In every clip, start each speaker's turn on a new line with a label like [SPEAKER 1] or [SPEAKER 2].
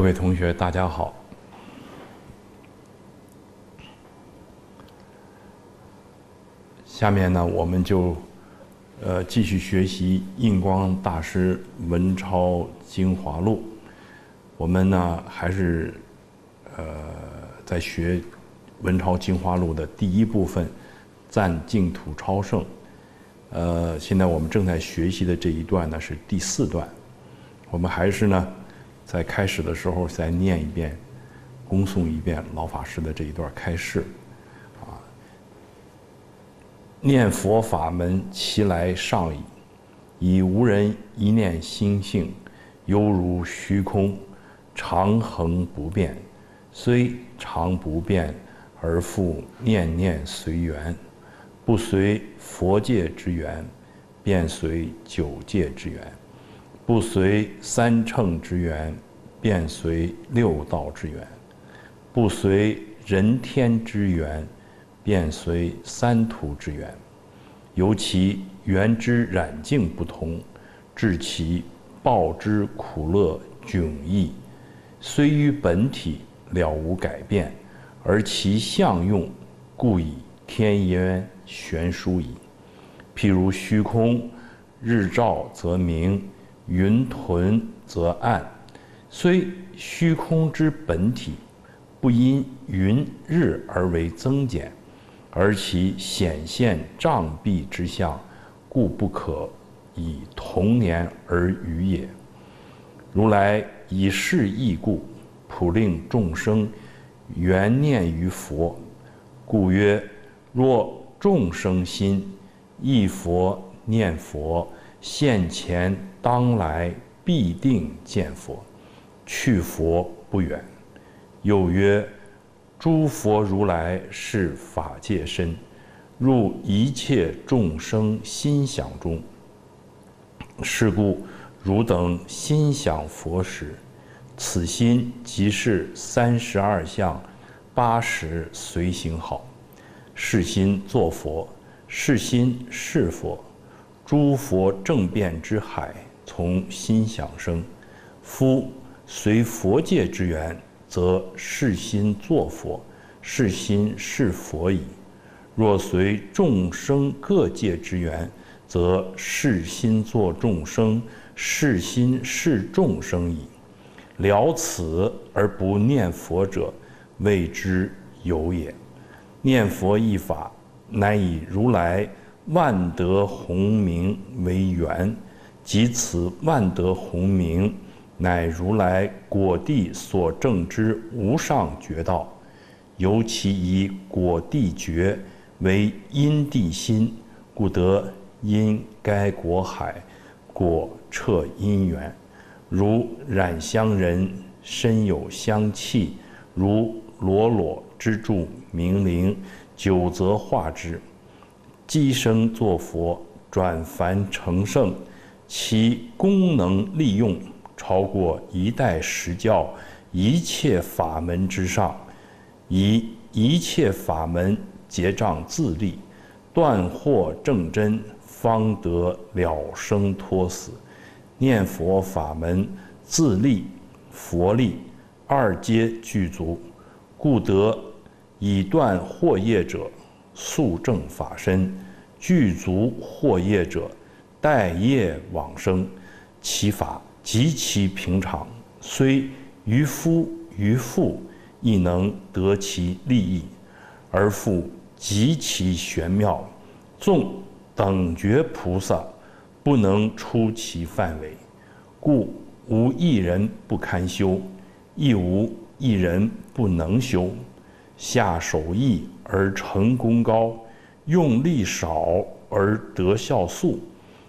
[SPEAKER 1] 各位同学，大家好。下面呢，我们就呃继续学习印光大师文钞精华录。我们呢还是呃在学文钞精华录的第一部分，赞净土超圣。呃，现在我们正在学习的这一段呢是第四段。我们还是呢。在开始的时候，再念一遍，恭诵一遍老法师的这一段开示，啊，念佛法门其来上矣，以无人一念心性，犹如虚空，常恒不变，虽常不变，而复念念随缘，不随佛界之缘，便随九界之缘。不随三乘之缘，便随六道之缘；不随人天之缘，便随三途之缘。由其缘之染净不同，致其报之苦乐迥异。虽于本体了无改变，而其相用，故以天渊悬殊矣。譬如虚空，日照则明。云屯则暗，虽虚空之本体，不因云日而为增减，而其显现障蔽之相，故不可以同年而语也。如来以是义故，普令众生缘念于佛，故曰：若众生心忆佛念佛，现前。当来必定见佛，去佛不远。又曰：诸佛如来是法界身，入一切众生心想中。是故汝等心想佛时，此心即是三十二相八十随行好。是心作佛，是心是佛，诸佛正变之海。从心想生，夫随佛界之缘，则是心作佛，是心是佛矣；若随众生各界之缘，则是心作众生，是心是众生矣。了此而不念佛者，谓之有也。念佛一法，乃以如来万德洪名为缘。即此万德洪名，乃如来果地所证之无上觉道，尤其以果地觉为因地心，故得因该果海，果彻因缘。如染香人身有香气，如裸裸之柱明灵，久则化之，积生作佛，转凡成圣。其功能利用超过一代实教一切法门之上，以一切法门结障自立，断惑正真，方得了生脱死。念佛法门自立佛力二皆具足，故得以断惑业者速证法身，具足惑业者。待业往生，其法极其平常，虽于夫于妇亦能得其利益，而复极其玄妙，纵等觉菩萨不能出其范围，故无一人不堪修，亦无一人不能修。下手易而成功高，用力少而得效速。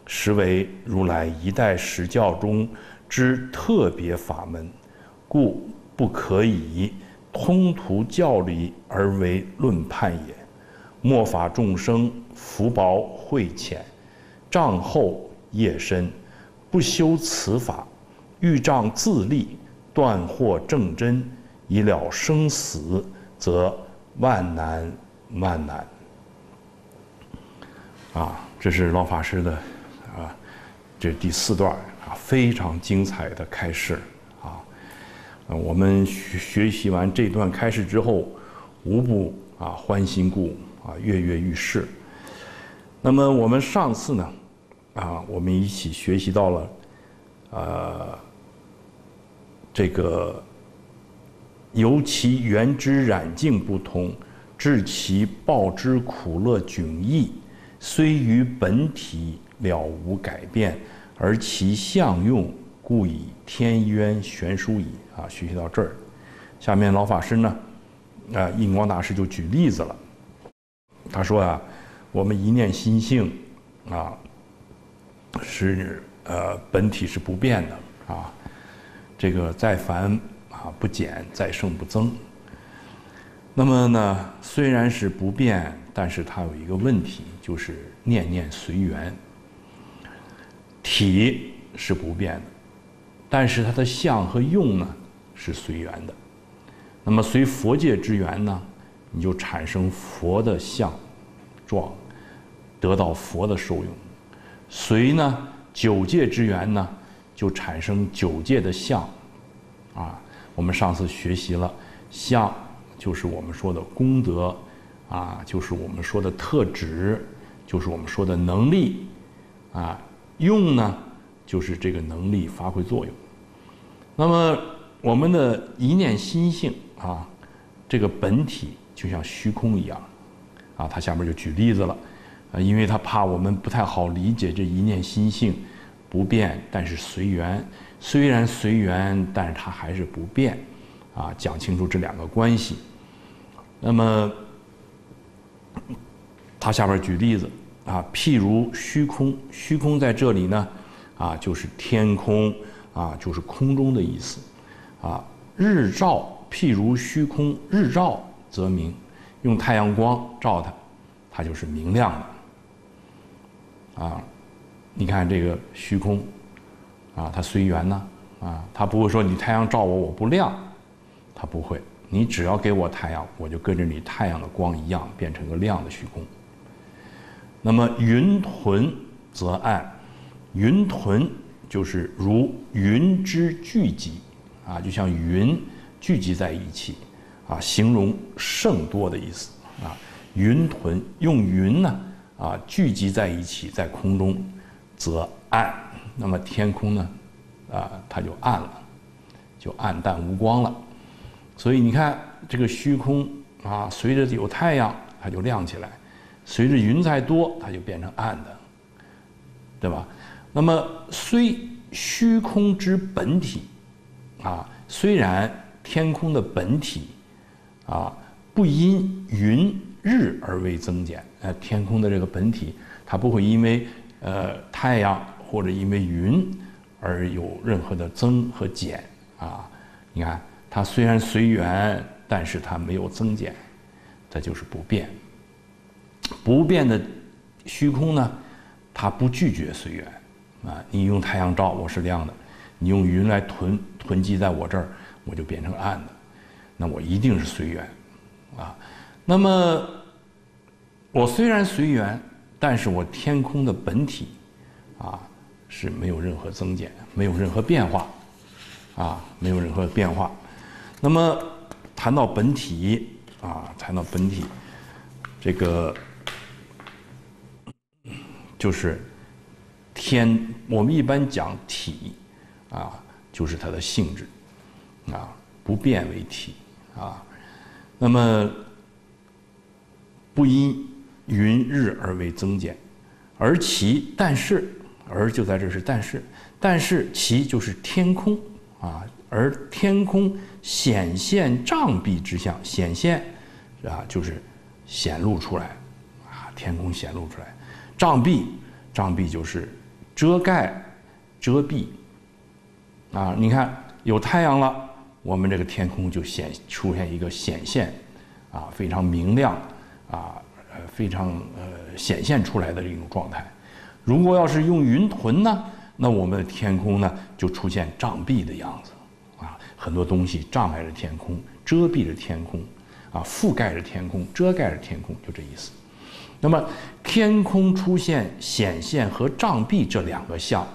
[SPEAKER 1] 实为如来一代实教中之特别法门，故不可以通途教理而为论判也。末法众生福薄慧浅，障后业深，不修此法，欲障自立，断惑正真，以了生死，则万难万难。啊，这是老法师的。这是第四段啊，非常精彩的开示啊。我们学学习完这段开始之后，无不啊欢欣鼓舞啊，跃跃欲试。那么我们上次呢，啊，我们一起学习到了，呃，这个由其原之染净不同，致其报之苦乐迥异，虽于本体了无改变，而其相用。故以天渊悬殊矣啊！学习到这儿，下面老法师呢，啊，印光大师就举例子了。他说啊，我们一念心性啊，是呃本体是不变的啊，这个再繁啊不减，再盛不增。那么呢，虽然是不变，但是它有一个问题，就是念念随缘，体是不变的。但是它的相和用呢是随缘的，那么随佛界之缘呢，你就产生佛的相状，得到佛的受用；随呢九界之缘呢，就产生九界的相。啊，我们上次学习了相，就是我们说的功德，啊，就是我们说的特质，就是我们说的能力，啊，用呢就是这个能力发挥作用。那么，我们的一念心性啊，这个本体就像虚空一样，啊，他下面就举例子了，啊，因为他怕我们不太好理解这一念心性不变，但是随缘，虽然随缘，但是它还是不变，啊，讲清楚这两个关系。那么，他下边举例子啊，譬如虚空，虚空在这里呢，啊，就是天空。啊，就是空中的意思，啊，日照譬如虚空，日照则明，用太阳光照它，它就是明亮的。啊，你看这个虚空，啊，它随缘呢，啊，它不会说你太阳照我我不亮，它不会，你只要给我太阳，我就跟着你太阳的光一样变成个亮的虚空。那么云屯则暗，云屯。就是如云之聚集，啊，就像云聚集在一起，啊，形容甚多的意思，啊，云屯用云呢，啊，聚集在一起在空中，则暗，那么天空呢，啊，它就暗了，就暗淡无光了，所以你看这个虚空啊，随着有太阳它就亮起来，随着云再多它就变成暗的，对吧？那么，虽虚空之本体，啊，虽然天空的本体，啊，不因云日而为增减，呃，天空的这个本体，它不会因为呃太阳或者因为云而有任何的增和减，啊，你看它虽然随缘，但是它没有增减，它就是不变。不变的虚空呢，它不拒绝随缘。啊，你用太阳照我是亮的，你用云来囤囤积在我这儿，我就变成暗的，那我一定是随缘，啊，那么我虽然随缘，但是我天空的本体，啊是没有任何增减，没有任何变化，啊没有任何变化，那么谈到本体，啊谈到本体，这个就是。天，我们一般讲体，啊，就是它的性质，啊，不变为体，啊，那么不因云日而为增减，而其但是而就在这是但是，但是其就是天空，啊，而天空显现障蔽之相，显现，啊，就是显露出来，啊，天空显露出来，障蔽，障蔽就是。遮盖、遮蔽，啊，你看有太阳了，我们这个天空就显出现一个显现，啊，非常明亮，啊，呃，非常呃显现出来的这种状态。如果要是用云屯呢，那我们的天空呢就出现障蔽的样子，啊，很多东西障碍着天空，遮蔽着天空，啊，覆盖着天空，遮盖着天空，就这意思。那么，天空出现显现和障蔽这两个相，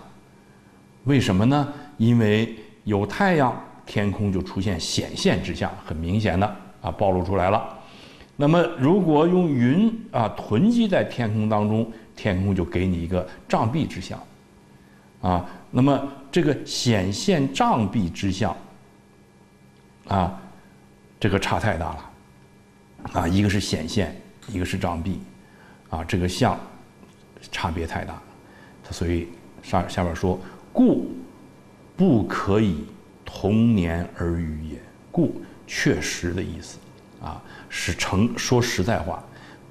[SPEAKER 1] 为什么呢？因为有太阳天空就出现显现之象，很明显的啊暴露出来了。那么如果用云啊囤积在天空当中，天空就给你一个障蔽之象，啊，那么这个显现障蔽之象，啊，这个差太大了，啊，一个是显现，一个是障蔽，啊，这个相差别太大，所以上下面说，故不可以同年而语也，故确实的意思。啊，是成说实在话，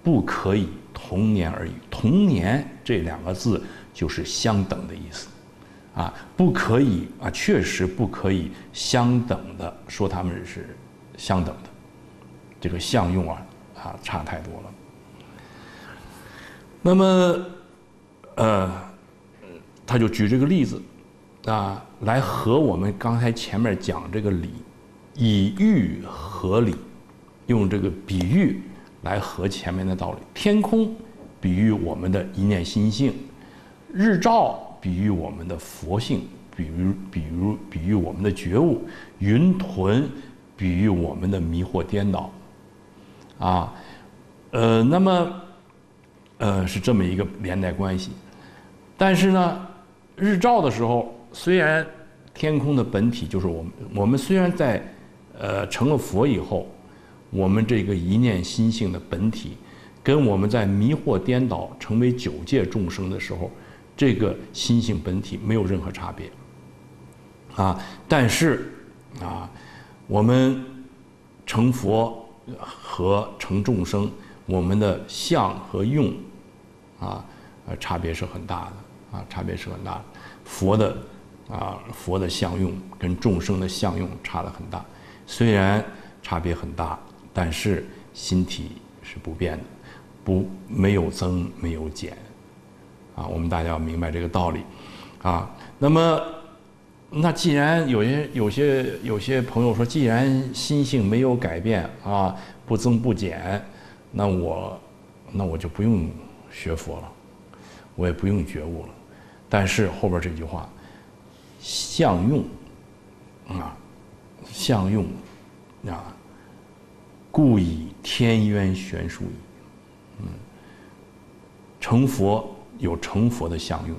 [SPEAKER 1] 不可以同年而语。同年这两个字就是相等的意思，啊，不可以啊，确实不可以相等的说他们是相等的，这个相用啊啊差太多了。那么，呃，他就举这个例子啊，来和我们刚才前面讲这个理，以喻合理。用这个比喻来和前面的道理：天空比喻我们的一念心性，日照比喻我们的佛性，比如比如比喻我们的觉悟，云屯比喻我们的迷惑颠倒。啊，呃，那么，呃，是这么一个连带关系。但是呢，日照的时候，虽然天空的本体就是我们，我们虽然在呃成了佛以后。我们这个一念心性的本体，跟我们在迷惑颠倒成为九界众生的时候，这个心性本体没有任何差别。啊，但是啊，我们成佛和成众生，我们的相和用，啊，呃，差别是很大的啊，差别是很大的。佛的啊，佛的相用跟众生的相用差的很大，虽然差别很大。但是心体是不变的，不没有增没有减，啊，我们大家要明白这个道理，啊，那么那既然有些有些有些朋友说，既然心性没有改变啊，不增不减，那我那我就不用学佛了，我也不用觉悟了。但是后边这句话，相用啊，相用啊。故以天渊悬殊矣。嗯，成佛有成佛的相用，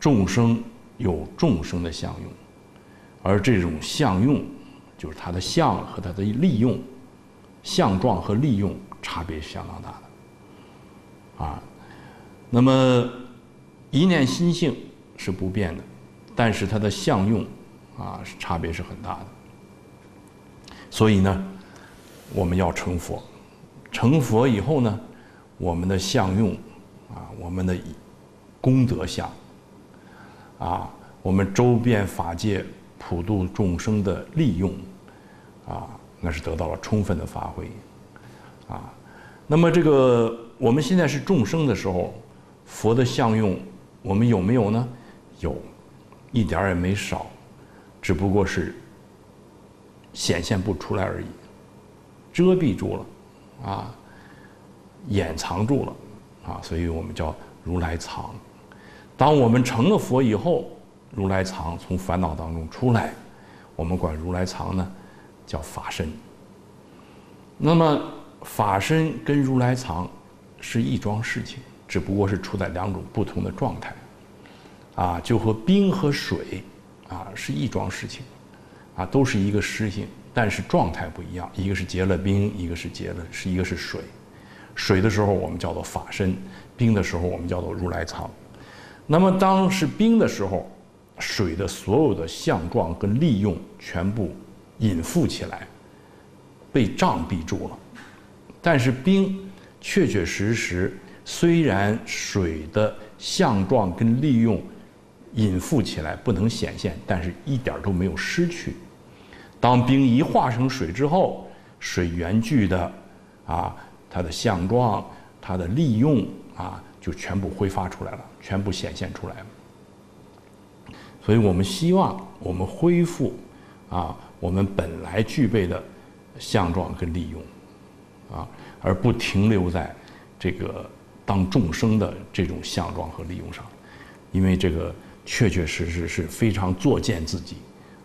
[SPEAKER 1] 众生有众生的相用，而这种相用，就是它的相和它的利用，相状和利用差别是相当大的。啊，那么一念心性是不变的，但是它的相用啊，是差别是很大的。所以呢。我们要成佛，成佛以后呢，我们的相用，啊，我们的功德相，啊，我们周遍法界普度众生的利用，啊，那是得到了充分的发挥，啊，那么这个我们现在是众生的时候，佛的相用我们有没有呢？有，一点也没少，只不过是显现不出来而已。遮蔽住了，啊，掩藏住了，啊，所以我们叫如来藏。当我们成了佛以后，如来藏从烦恼当中出来，我们管如来藏呢，叫法身。那么法身跟如来藏是一桩事情，只不过是处在两种不同的状态，啊，就和冰和水，啊，是一桩事情，啊，都是一个实性。但是状态不一样，一个是结了冰，一个是结了是一个是水。水的时候我们叫做法身，冰的时候我们叫做如来藏。那么当是冰的时候，水的所有的相状跟利用全部隐覆起来，被障蔽住了。但是冰确确实实，虽然水的相状跟利用隐覆起来不能显现，但是一点都没有失去。当冰一化成水之后，水原具的，啊，它的相状、它的利用啊，就全部挥发出来了，全部显现出来了。所以我们希望我们恢复，啊，我们本来具备的相状跟利用，啊，而不停留在这个当众生的这种相状和利用上，因为这个确确实实是非常作践自己。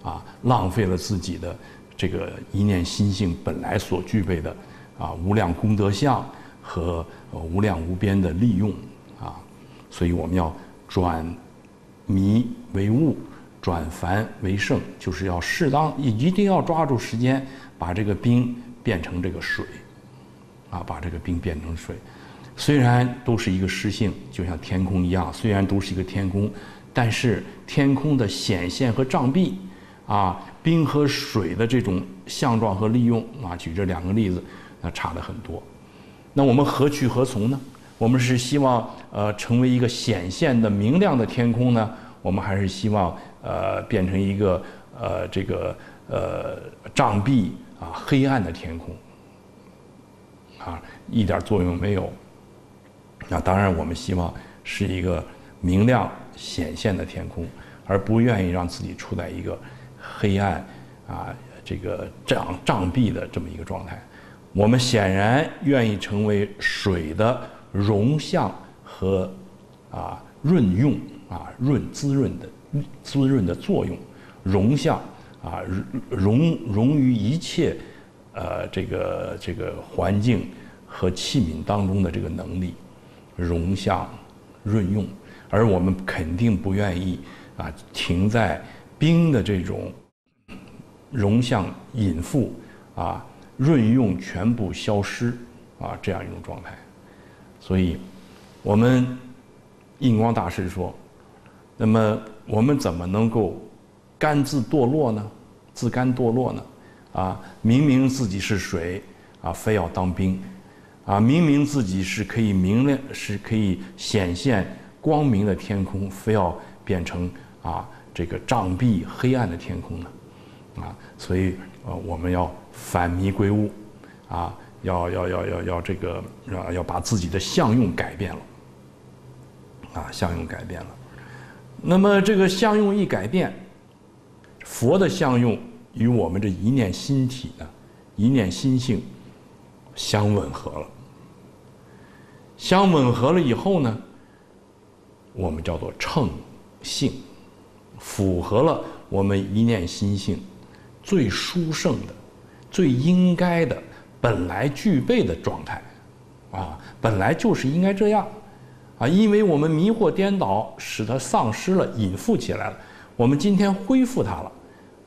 [SPEAKER 1] 啊，浪费了自己的这个一念心性本来所具备的啊无量功德相和无量无边的利用啊，所以我们要转迷为悟，转凡为圣，就是要适当一定要抓住时间，把这个冰变成这个水，啊，把这个冰变成水。虽然都是一个实性，就像天空一样，虽然都是一个天空，但是天空的显现和障蔽，啊，冰和水的这种相状和利用，啊，举这两个例子，那差的很多。那我们何去何从呢？我们是希望呃成为一个显现的明亮的天空呢？我们还是希望呃变成一个呃这个呃障蔽啊黑暗的天空，啊，一点作用没有。那当然，我们希望是一个明亮显现的天空，而不愿意让自己处在一个黑暗啊这个障障蔽的这么一个状态。我们显然愿意成为水的融向和啊润用啊润滋润的滋润的作用，融向啊融融于一切呃这个这个环境和器皿当中的这个能力。融向润用，而我们肯定不愿意啊停在冰的这种融向隐覆啊润用全部消失啊这样一种状态。所以，我们印光大师说：“那么我们怎么能够甘自堕落呢？自甘堕落呢？啊，明明自己是水啊，非要当冰。”啊，明明自己是可以明亮，是可以显现光明的天空，非要变成啊这个障蔽黑暗的天空呢？啊，所以呃，我们要反迷归悟，啊，要要要要要这个啊，要把自己的相用改变了，啊，相用改变了。那么这个相用一改变，佛的相用与我们这一念心体呢，一念心性相吻合了。相吻合了以后呢，我们叫做称性，符合了我们一念心性最殊胜的、最应该的、本来具备的状态，啊，本来就是应该这样，啊，因为我们迷惑颠倒，使它丧失了、隐覆起来了，我们今天恢复它了，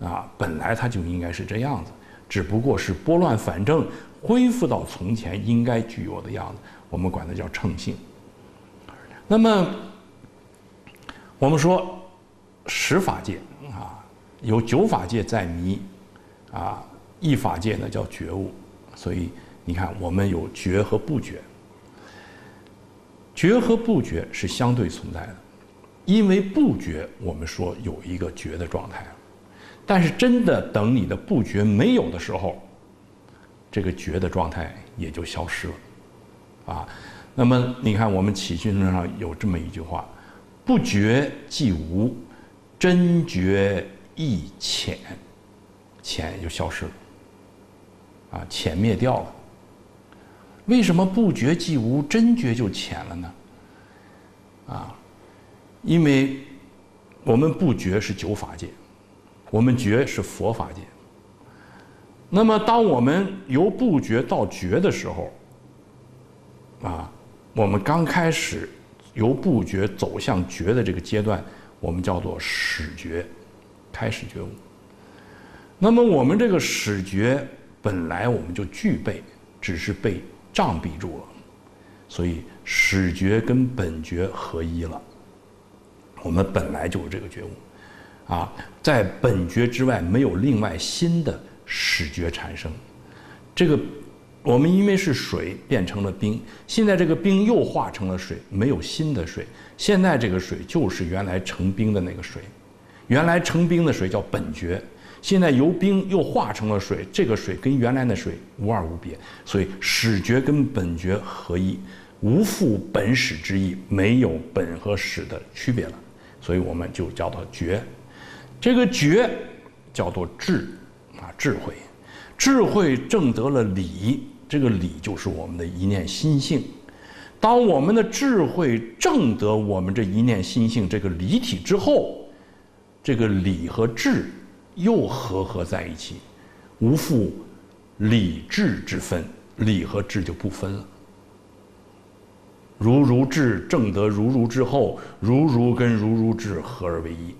[SPEAKER 1] 啊，本来它就应该是这样子，只不过是拨乱反正，恢复到从前应该具有的样子。我们管它叫称性。那么，我们说十法界啊，有九法界在迷，啊，一法界呢叫觉悟。所以你看，我们有觉和不觉，觉和不觉是相对存在的。因为不觉，我们说有一个觉的状态，但是真的等你的不觉没有的时候，这个觉的状态也就消失了。啊，那么你看，我们起心论上有这么一句话：“不觉即无，真觉亦浅，浅就消失了，啊，浅灭掉了。为什么不觉即无，真觉就浅了呢？啊，因为我们不觉是九法界，我们觉是佛法界。那么，当我们由不觉到觉的时候，啊，我们刚开始由不觉走向觉的这个阶段，我们叫做始觉，开始觉悟。那么我们这个始觉本来我们就具备，只是被障蔽住了，所以始觉跟本觉合一了。我们本来就有这个觉悟，啊，在本觉之外没有另外新的始觉产生，这个。我们因为是水变成了冰，现在这个冰又化成了水，没有新的水。现在这个水就是原来成冰的那个水，原来成冰的水叫本觉，现在由冰又化成了水，这个水跟原来的水无二无别，所以始觉跟本觉合一，无复本始之意，没有本和始的区别了，所以我们就叫做觉。这个觉叫做智，智慧，智慧正得了理。这个理就是我们的一念心性。当我们的智慧证得我们这一念心性这个理体之后，这个理和智又合合在一起，无复理智之分，理和智就不分了。如如智正得如如之后，如如跟如如智合而为一。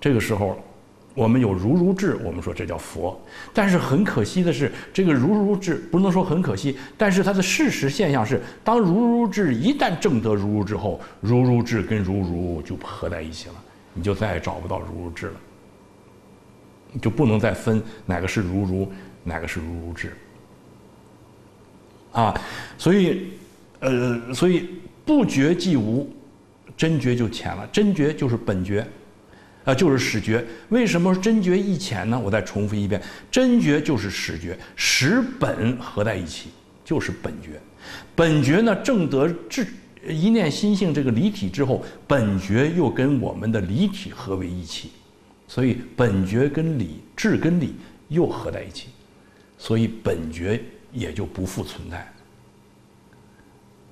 [SPEAKER 1] 这个时候，我们有如如智，我们说这叫佛。但是很可惜的是，这个如如智不能说很可惜，但是它的事实现象是，当如如智一旦证得如如之后，如如智跟如如就合在一起了，你就再也找不到如如智了，就不能再分哪个是如如，哪个是如如智。啊，所以。呃，所以不觉即无，真觉就浅了。真觉就是本觉，啊，就是始觉。为什么真觉一浅呢？我再重复一遍，真觉就是始觉，始本合在一起就是本觉。本觉呢，正得智一念心性这个离体之后，本觉又跟我们的离体合为一起，所以本觉跟理智跟理又合在一起，所以本觉也就不复存在。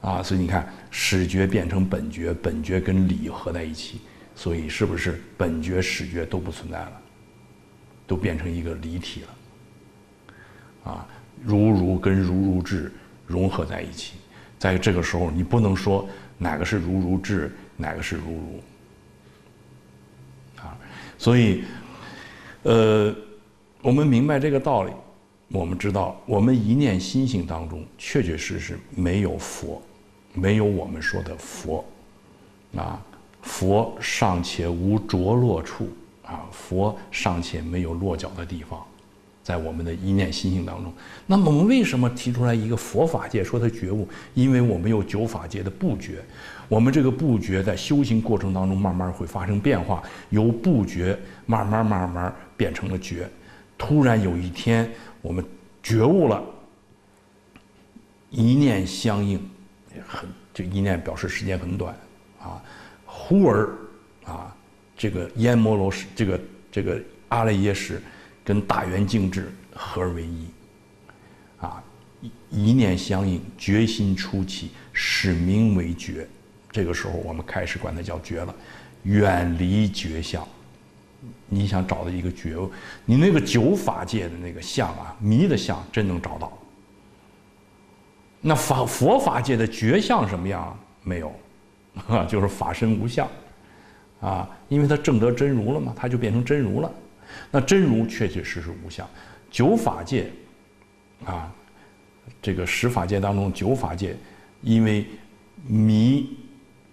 [SPEAKER 1] 啊，所以你看，始觉变成本觉，本觉跟理合在一起，所以是不是本觉、始觉都不存在了，都变成一个离体了？啊，如如跟如如智融合在一起，在这个时候，你不能说哪个是如如智，哪个是如如。啊，所以，呃，我们明白这个道理，我们知道，我们一念心性当中，确确实实没有佛。没有我们说的佛，啊，佛尚且无着落处，啊，佛尚且没有落脚的地方，在我们的一念心性当中。那么我们为什么提出来一个佛法界说它觉悟？因为我们有九法界的不觉，我们这个不觉在修行过程当中慢慢会发生变化，由不觉慢慢慢慢变成了觉，突然有一天我们觉悟了，一念相应。很，就一念表示时间很短，啊，忽而，啊，这个阎摩罗什，这个这个阿赖耶识，跟大圆净智合而为一，啊，一念相应，决心出起，使名为觉，这个时候我们开始管它叫觉了，远离觉相，你想找到一个觉，你那个九法界的那个相啊，迷的相，真能找到。那法佛法界的觉相什么样？没有，啊，就是法身无相，啊，因为他证得真如了嘛，他就变成真如了。那真如确确实实无相。九法界，啊，这个十法界当中九法界，因为迷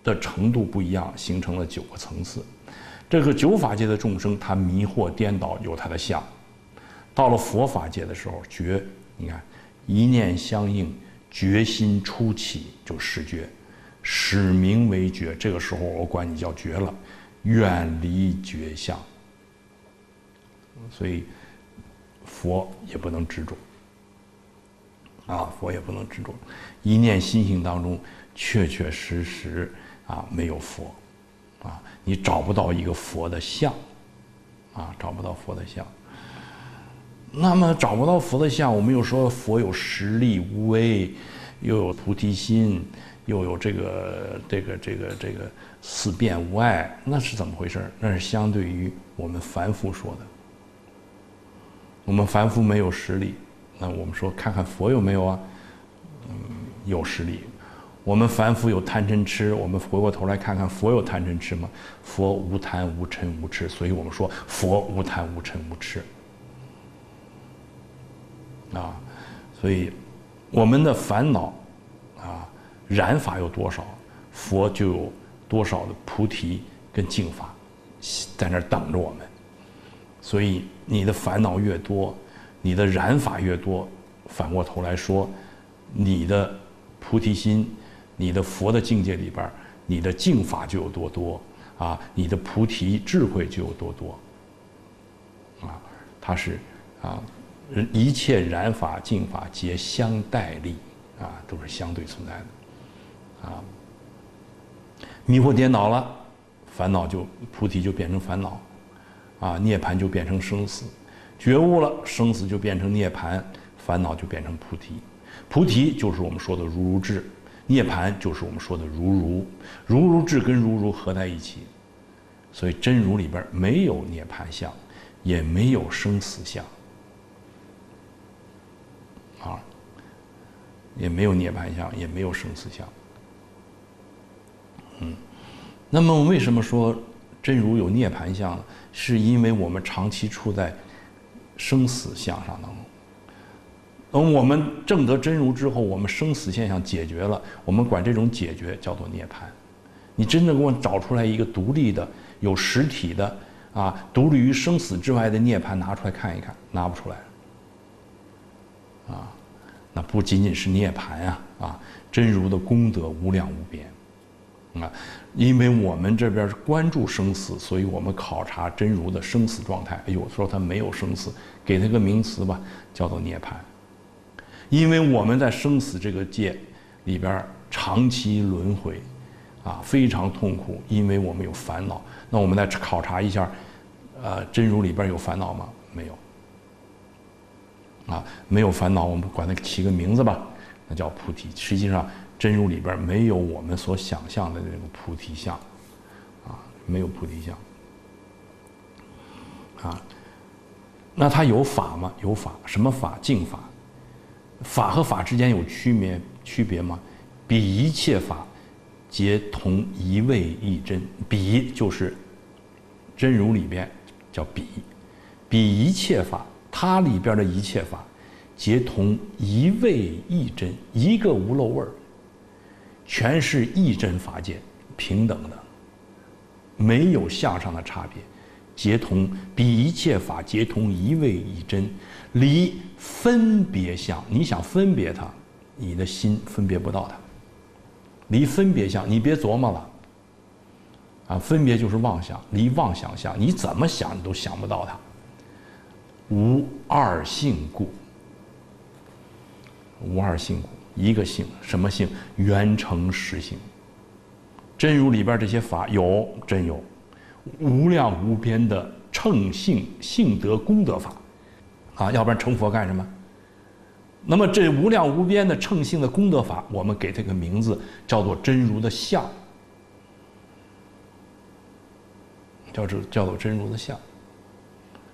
[SPEAKER 1] 的程度不一样，形成了九个层次。这个九法界的众生，他迷惑颠倒有他的相。到了佛法界的时候，觉，你看一念相应。决心初起就失觉，使名为觉。这个时候我管你叫觉了，远离觉相。所以佛也不能执着，啊，佛也不能执着。一念心性当中，确确实实啊没有佛，啊，你找不到一个佛的像，啊，找不到佛的像。那么找不到佛的像，我们又说佛有实力无为，又有菩提心，又有这个这个这个这个四变无碍，那是怎么回事？那是相对于我们凡夫说的。我们凡夫没有实力，那我们说看看佛有没有啊？嗯，有实力。我们凡夫有贪嗔痴，我们回过头来看看佛有贪嗔痴吗？佛无贪无嗔无痴，所以我们说佛无贪无嗔无痴。啊，所以我们的烦恼，染法有多少，佛就有多少的菩提跟净法在那儿等着我们。所以你的烦恼越多，你的染法越多，反过头来说，你的菩提心，你的佛的境界里边，你的净法就有多多啊，你的菩提智慧就有多多啊，它是啊。一切染法净法皆相待立，啊，都是相对存在的，啊，迷惑颠倒了，烦恼就菩提就变成烦恼，啊，涅盘就变成生死，觉悟了，生死就变成涅盘，烦恼就变成菩提，菩提就是我们说的如如智，涅盘就是我们说的如如，如如智跟如如合在一起，所以真如里边没有涅盘相。也没有生死相，啊，也没有涅槃相，也没有生死相。那么为什么说真如有涅槃相呢？是因为我们长期处在生死相上当中。等我们证得真如之后，我们生死现象解决了，我们管这种解决叫做涅槃。你真的给我找出来一个独立的、有实体的啊，独立于生死之外的涅槃，拿出来看一看，拿不出来。啊，那不仅仅是涅槃啊，啊，真如的功德无量无边。啊，因为我们这边是关注生死，所以我们考察真如的生死状态。哎呦，说它没有生死，给它个名词吧，叫做涅槃。因为我们在生死这个界里边长期轮回，啊，非常痛苦，因为我们有烦恼。那我们再考察一下，呃，真如里边有烦恼吗？没有。啊，没有烦恼，我们管它起个名字吧，那叫菩提。实际上。真如里边没有我们所想象的那个菩提相，啊，没有菩提相，啊，那它有法吗？有法，什么法？净法。法和法之间有区别区别吗？比一切法皆同一位一真。比就是真如里边叫比，比一切法，它里边的一切法皆同一位一真，一个无漏味儿。全是一真法界，平等的，没有相上的差别，皆同比一切法皆同一位一真，离分别相。你想分别它，你的心分别不到它。离分别相，你别琢磨了。啊，分别就是妄想，离妄想相，你怎么想你都想不到它。无二性故，无二性故。一个性，什么性？圆成实性。真如里边这些法有真有，无量无边的称性性德功德法，啊，要不然成佛干什么？那么这无量无边的称性的功德法，我们给它个名字，叫做真如的相，叫做叫做真如的相。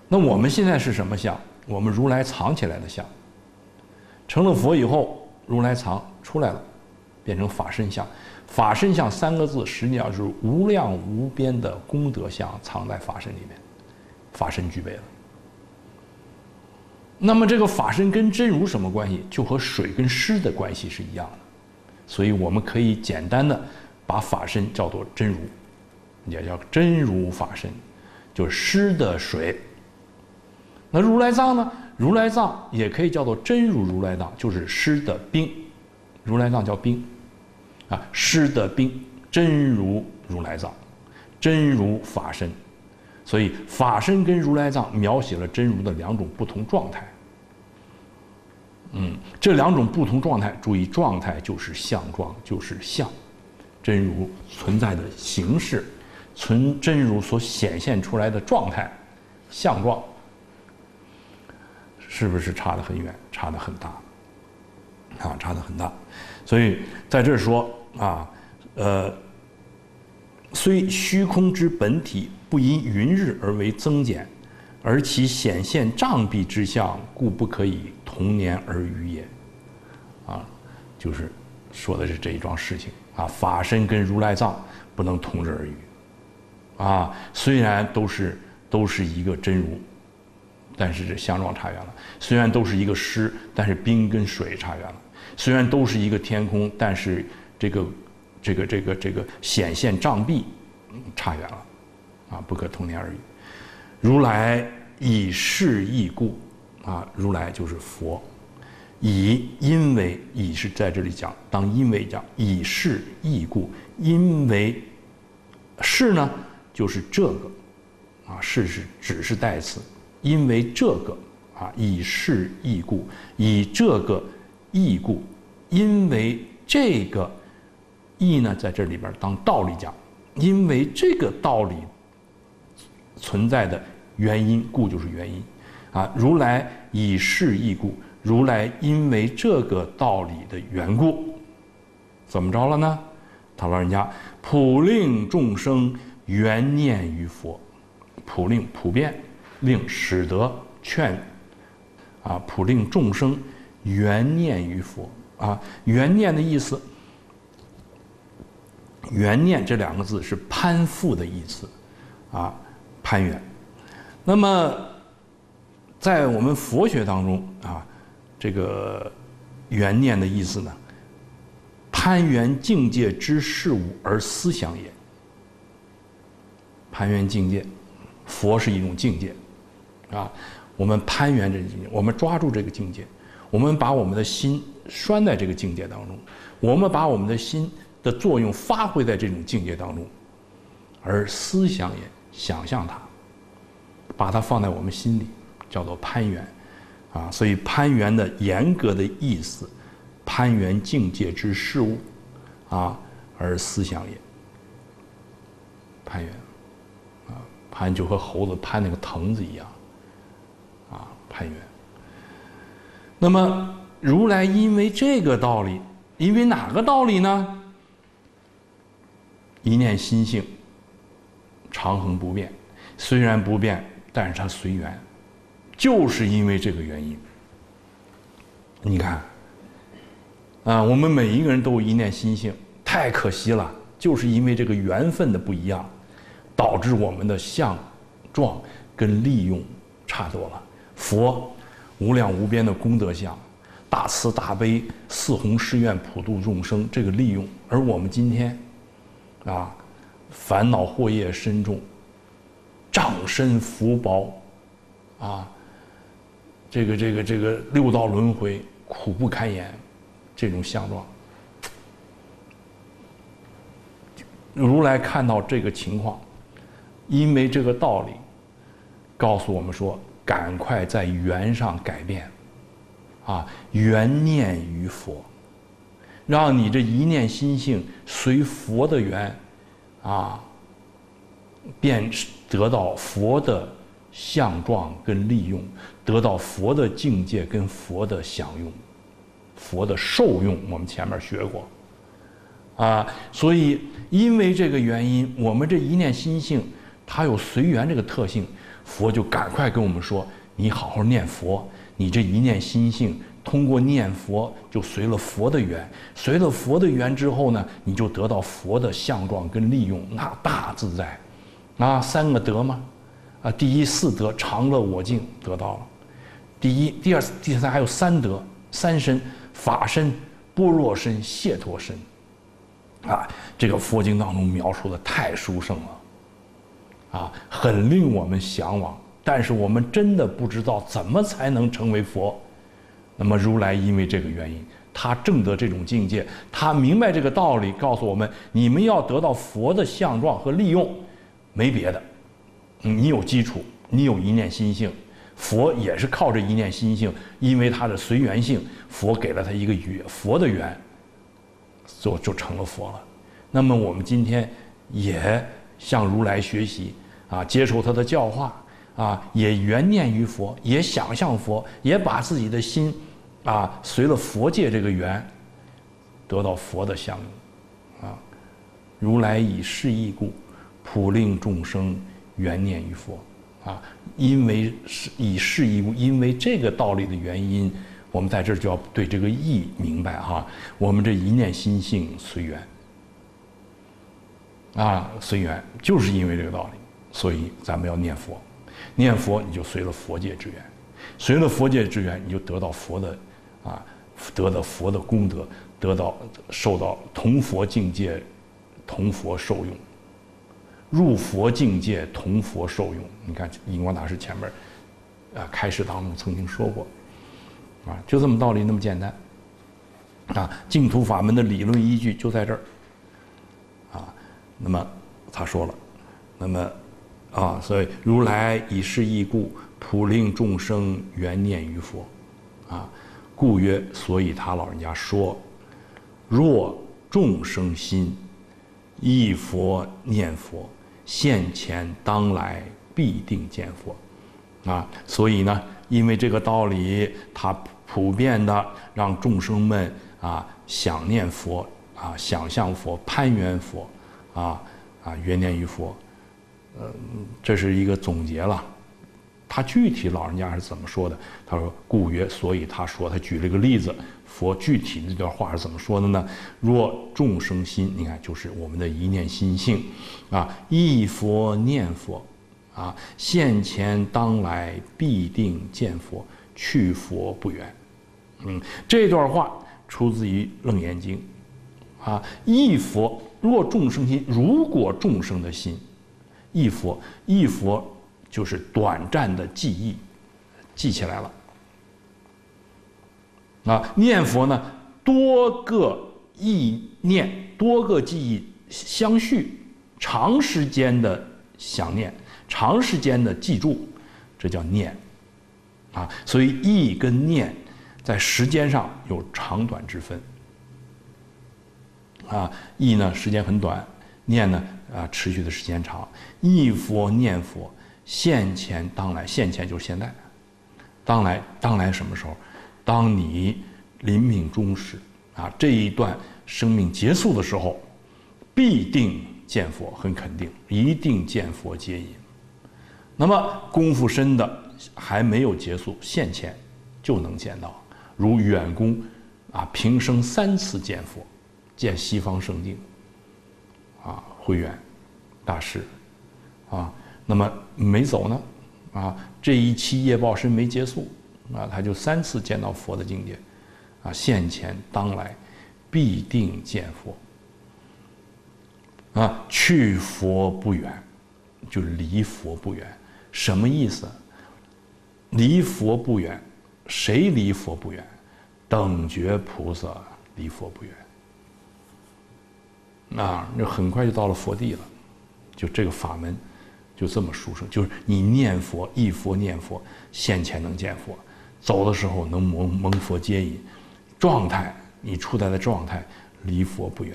[SPEAKER 1] 那我们现在是什么相？我们如来藏起来的相。成了佛以后。如来藏出来了，变成法身相。法身相三个字，实际上是无量无边的功德相藏在法身里面，法身具备了。那么这个法身跟真如什么关系？就和水跟湿的关系是一样的。所以我们可以简单的把法身叫做真如，也叫真如法身，就是湿的水。那如来藏呢？如来藏也可以叫做真如如来藏，就是师的冰，如来藏叫冰，啊，师的冰，真如如来藏，真如法身，所以法身跟如来藏描写了真如的两种不同状态。嗯，这两种不同状态，注意状态就是相状，就是相，真如存在的形式，存真如所显现出来的状态，相状。是不是差得很远，差得很大？啊，差得很大。所以在这说啊，呃，虽虚空之本体不因云日而为增减，而其显现障蔽之相，故不可以同年而语也。啊，就是说的是这一桩事情啊。法身跟如来藏不能同日而语。啊，虽然都是都是一个真如。但是这相状差远了。虽然都是一个湿，但是冰跟水差远了。虽然都是一个天空，但是这个这个这个这个显现障壁差远了，啊，不可同年而语。如来以是义故，啊，如来就是佛，以因为以是在这里讲，当因为讲以是义故，因为是呢，就是这个，啊，是是只是代词。因为这个啊，以是义故，以这个义故，因为这个义呢，在这里边当道理讲，因为这个道理存在的原因，故就是原因啊。如来以是义故，如来因为这个道理的缘故，怎么着了呢？他老人家普令众生缘念于佛，普令普遍。令使得劝，啊，普令众生缘念于佛啊，缘念的意思，缘念这两个字是攀附的意思，啊，攀缘。那么，在我们佛学当中啊，这个缘念的意思呢，攀缘境界之事物而思想也。攀缘境界，佛是一种境界。啊，我们攀缘这境界，我们抓住这个境界，我们把我们的心拴在这个境界当中，我们把我们的心的作用发挥在这种境界当中，而思想也想象它，把它放在我们心里，叫做攀缘，啊，所以攀缘的严格的意思，攀缘境界之事物，啊，而思想也，攀缘，啊，攀就和猴子攀那个藤子一样。攀缘。那么，如来因为这个道理，因为哪个道理呢？一念心性长恒不变，虽然不变，但是它随缘，就是因为这个原因。你看，啊，我们每一个人都有一念心性，太可惜了，就是因为这个缘分的不一样，导致我们的相、状跟利用差多了。佛无量无边的功德相，大慈大悲，四弘誓愿普度众生，这个利用。而我们今天，啊，烦恼祸业深重，障身福薄，啊，这个这个这个六道轮回苦不堪言，这种相状。如来看到这个情况，因为这个道理，告诉我们说。赶快在缘上改变，啊，缘念于佛，让你这一念心性随佛的缘，啊，便得到佛的相状跟利用，得到佛的境界跟佛的享用，佛的受用。我们前面学过，啊，所以因为这个原因，我们这一念心性它有随缘这个特性。佛就赶快跟我们说：“你好好念佛，你这一念心性，通过念佛就随了佛的缘，随了佛的缘之后呢，你就得到佛的相状跟利用，那大自在，啊，三个德嘛，啊，第一四德常乐我净得到了，第一、第二、第三还有三德三身法身、般若身、解脱身，啊，这个佛经当中描述的太殊胜了。”啊，很令我们向往，但是我们真的不知道怎么才能成为佛。那么如来因为这个原因，他证得这种境界，他明白这个道理，告诉我们：你们要得到佛的相状和利用，没别的，你有基础，你有一念心性，佛也是靠着一念心性，因为他的随缘性，佛给了他一个缘，佛的缘，就就成了佛了。那么我们今天也向如来学习。啊，接受他的教化，啊，也缘念于佛，也想象佛，也把自己的心，啊，随了佛界这个缘，得到佛的相应，啊，如来以是义故，普令众生缘念于佛，啊，因为是以是义故，因为这个道理的原因，我们在这就要对这个义明白哈，我们这一念心性随缘，啊，随缘，就是因为这个道理。所以咱们要念佛，念佛你就随了佛界之缘，随了佛界之缘，你就得到佛的，啊，得到佛的功德，得到受到同佛境界，同佛受用，入佛境界同佛受用。你看印光大师前面，啊，开示当中曾经说过，啊，就这么道理那么简单，啊，净土法门的理论依据就在这儿，啊，那么他说了，那么。啊，所以如来以是义故，普令众生缘念于佛，啊，故曰，所以他老人家说，若众生心忆佛念佛，现前当来必定见佛，啊，所以呢，因为这个道理，他普遍的让众生们啊想念佛，啊想象佛，攀缘佛，啊啊缘念于佛。嗯，这是一个总结了。他具体老人家是怎么说的？他说：“故曰，所以他说，他举了个例子，佛具体的这段话是怎么说的呢？若众生心，你看就是我们的一念心性，啊，一佛念佛，啊，现前当来必定见佛，去佛不远。嗯，这段话出自于《楞严经》，啊，一佛，若众生心，如果众生的心，忆佛，忆佛。就是短暂的记忆，记起来了。啊，念佛呢，多个意念，多个记忆相续，长时间的想念，长时间的记住，这叫念。啊，所以意跟念在时间上有长短之分。啊，意呢时间很短，念呢啊持续的时间长。忆佛念佛。现前当来，现前就是现在。当来，当来什么时候？当你临命终时，啊，这一段生命结束的时候，必定见佛，很肯定，一定见佛接引。那么功夫深的还没有结束，现前就能见到，如远公啊，平生三次见佛，见西方圣境，啊，慧远大师，啊。那么没走呢，啊，这一期业报身没结束，啊，他就三次见到佛的境界，啊，现前当来必定见佛，啊，去佛不远，就离佛不远，什么意思？离佛不远，谁离佛不远？等觉菩萨离佛不远，啊，那很快就到了佛地了，就这个法门。就这么殊胜，就是你念佛、一佛、念佛，现前能见佛，走的时候能蒙蒙佛接引，状态你处在的状态离佛不远。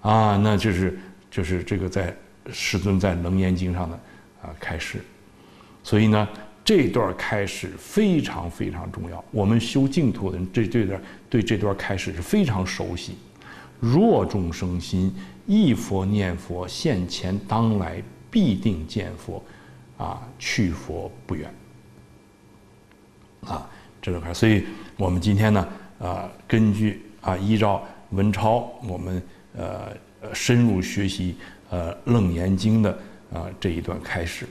[SPEAKER 1] 啊，那就是就是这个在师尊在《楞严经》上的啊开示，所以呢这段开始非常非常重要。我们修净土的人这这段对这段开始是非常熟悉。若众生心忆佛念佛，现前当来必定见佛，啊，去佛不远。啊，这种开，所以我们今天呢，啊，根据啊，依照文超，我们呃深入学习呃《楞严经》的啊这一段开始，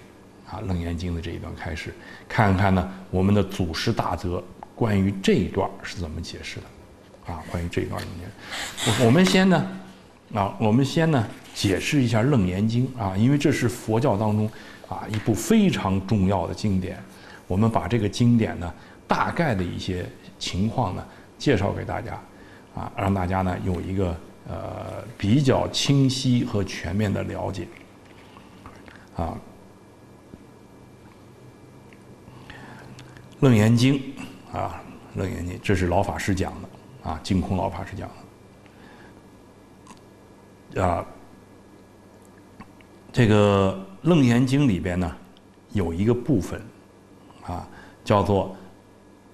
[SPEAKER 1] 啊，《楞严经》的这一段开始，看看呢，我们的祖师大德关于这一段是怎么解释的。啊，关于这一段里面，我我们先呢，啊，我们先呢解释一下《楞严经》啊，因为这是佛教当中啊一部非常重要的经典。我们把这个经典呢大概的一些情况呢介绍给大家，啊，让大家呢有一个呃比较清晰和全面的了解。啊，《楞严经》啊，《楞严经》这是老法师讲的。啊，净空老法师讲的啊，这个《楞严经》里边呢，有一个部分啊，叫做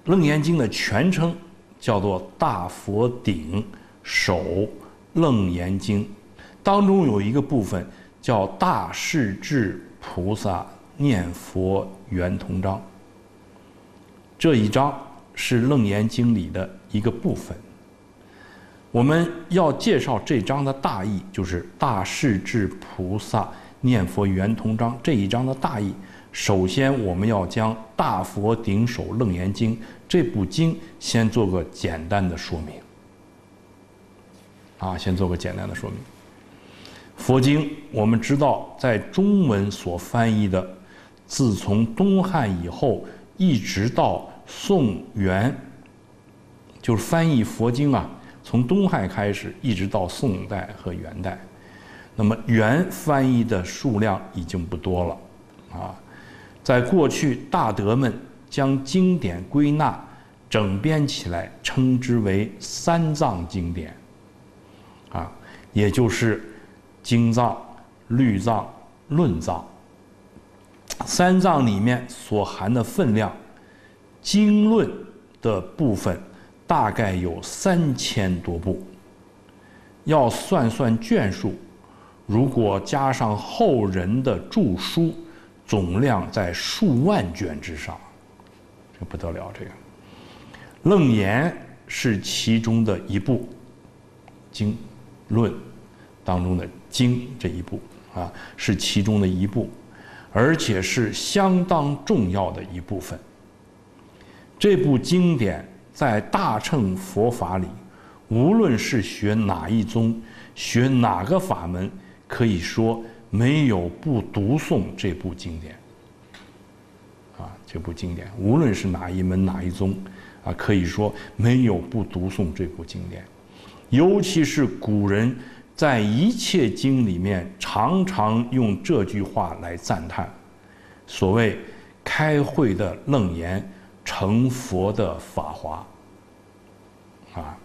[SPEAKER 1] 《楞严经》的全称叫做《大佛顶首楞严经》，当中有一个部分叫《大势至菩萨念佛圆通章》，这一章是《楞严经》里的一个部分。我们要介绍这章的大意，就是大势至菩萨念佛圆通章这一章的大意。首先，我们要将《大佛顶首楞严经》这部经先做个简单的说明。啊，先做个简单的说明。佛经我们知道，在中文所翻译的，自从东汉以后，一直到宋元，就是翻译佛经啊。从东汉开始，一直到宋代和元代，那么元翻译的数量已经不多了，啊，在过去大德们将经典归纳、整编起来，称之为三藏经典，啊，也就是经藏、律藏、论藏。三藏里面所含的分量，经论的部分。大概有三千多部，要算算卷数，如果加上后人的著书，总量在数万卷之上，这不得了。这个《楞严》是其中的一部经论当中的经这一部啊，是其中的一部，而且是相当重要的一部分。这部经典在大乘佛法里，无论是学哪一宗、学哪个法门，可以说。没有不读诵这部经典，啊，这部经典，无论是哪一门哪一宗，啊，可以说没有不读诵这部经典。尤其是古人在一切经里面，常常用这句话来赞叹：所谓开会的楞严，成佛的法华。啊，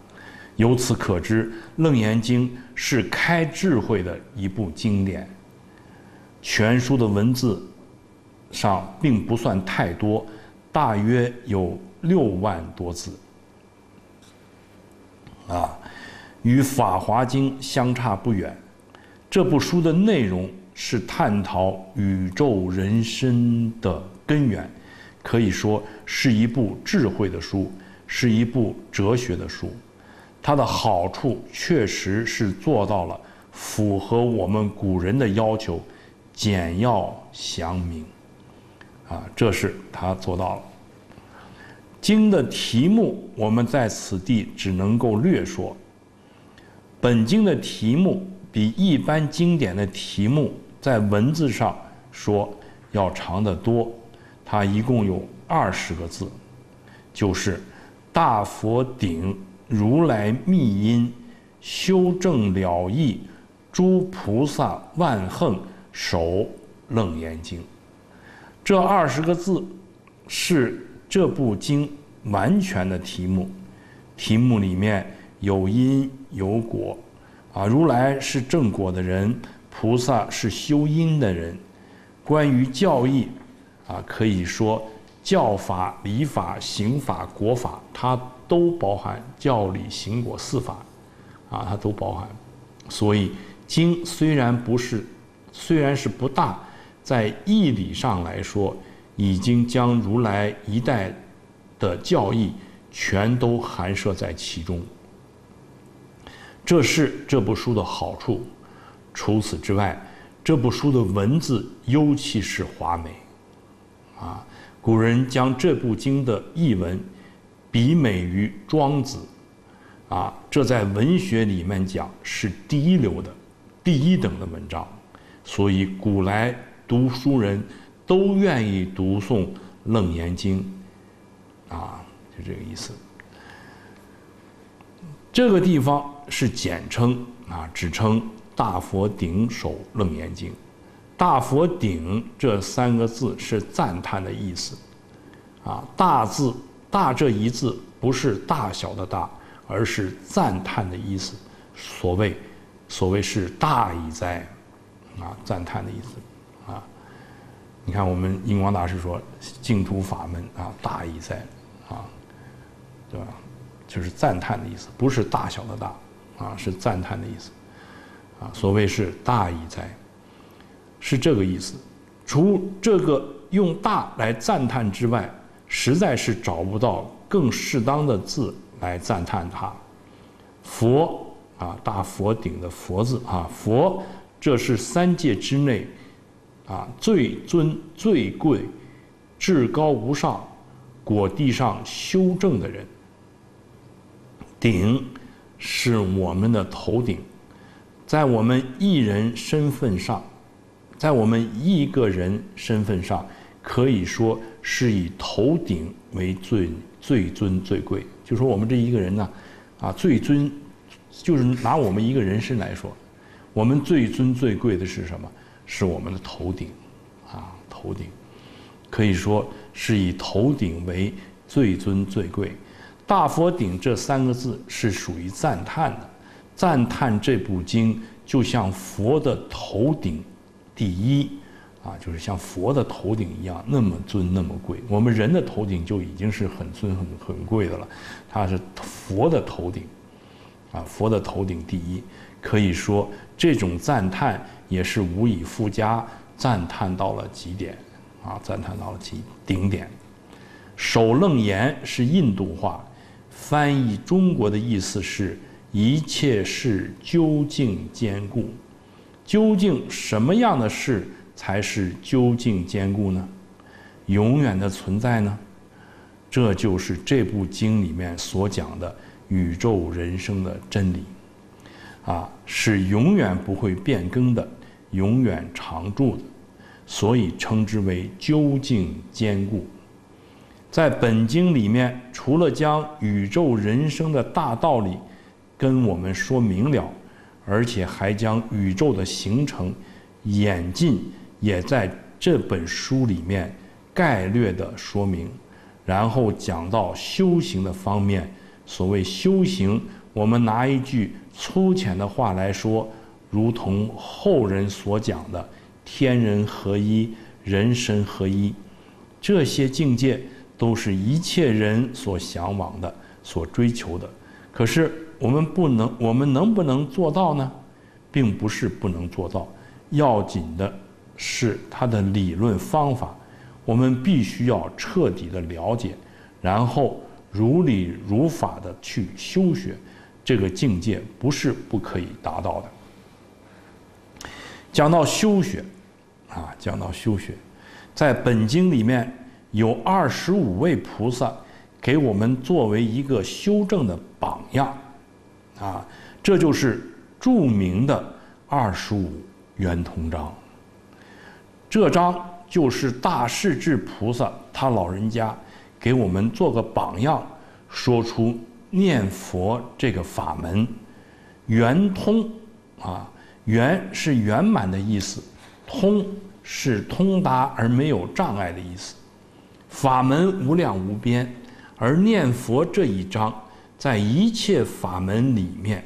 [SPEAKER 1] 由此可知，《楞严经》是开智慧的一部经典。全书的文字上并不算太多，大约有六万多字，啊，与《法华经》相差不远。这部书的内容是探讨宇宙人生的根源，可以说是一部智慧的书，是一部哲学的书。它的好处确实是做到了符合我们古人的要求。简要详明，啊，这是他做到了。经的题目，我们在此地只能够略说。本经的题目比一般经典的题目在文字上说要长得多，它一共有二十个字，就是“大佛顶如来密因，修正了义，诸菩萨万横。”首楞严经，这二十个字是这部经完全的题目。题目里面有因有果，啊，如来是正果的人，菩萨是修因的人。关于教义，啊，可以说教法、礼法、刑法、国法，它都包含教理行果四法，啊，它都包含。所以经虽然不是。虽然是不大，在义理上来说，已经将如来一代的教义全都含摄在其中。这是这部书的好处。除此之外，这部书的文字尤其是华美。啊，古人将这部经的译文比美于庄子，啊，这在文学里面讲是第一流的、第一等的文章。所以，古来读书人都愿意读诵《楞严经》，啊，就这个意思。这个地方是简称啊，只称“大佛顶首楞严经”。大佛顶这三个字是赞叹的意思，啊，大字大这一字不是大小的大，而是赞叹的意思。所谓，所谓是大矣哉。啊，赞叹的意思，啊，你看我们印光大师说净土法门啊，大矣哉，啊，对吧？就是赞叹的意思，不是大小的大，啊，是赞叹的意思，啊，所谓是大矣哉，是这个意思。除这个用大来赞叹之外，实在是找不到更适当的字来赞叹它。佛啊，大佛顶的佛字啊，佛。这是三界之内，啊，最尊最贵、至高无上、果地上修正的人。顶是我们的头顶，在我们一人身份上，在我们一个人身份上，可以说是以头顶为最最尊最贵。就说我们这一个人呢，啊，最尊，就是拿我们一个人身来说。我们最尊最贵的是什么？是我们的头顶，啊，头顶，可以说是以头顶为最尊最贵。大佛顶这三个字是属于赞叹的，赞叹这部经就像佛的头顶第一，啊，就是像佛的头顶一样那么尊那么贵。我们人的头顶就已经是很尊很很贵的了，它是佛的头顶，啊，佛的头顶第一。可以说，这种赞叹也是无以复加，赞叹到了极点啊，赞叹到了极顶点。首楞严是印度话，翻译中国的意思是一切事究竟坚固。究竟什么样的事才是究竟坚固呢？永远的存在呢？这就是这部经里面所讲的宇宙人生的真理，啊，是永远不会变更的，永远常驻的，所以称之为究竟坚固。在本经里面，除了将宇宙人生的大道理跟我们说明了。而且还将宇宙的形成、演进也在这本书里面概略的说明，然后讲到修行的方面。所谓修行，我们拿一句粗浅的话来说，如同后人所讲的“天人合一，人神合一”，这些境界都是一切人所向往的、所追求的。可是。我们不能，我们能不能做到呢？并不是不能做到，要紧的是它的理论方法，我们必须要彻底的了解，然后如理如法的去修学，这个境界不是不可以达到的。讲到修学，啊，讲到修学，在本经里面有二十五位菩萨给我们作为一个修正的榜样。啊，这就是著名的二十五圆通章。这章就是大势至菩萨他老人家给我们做个榜样，说出念佛这个法门圆通啊，圆是圆满的意思，通是通达而没有障碍的意思，法门无量无边，而念佛这一章。在一切法门里面，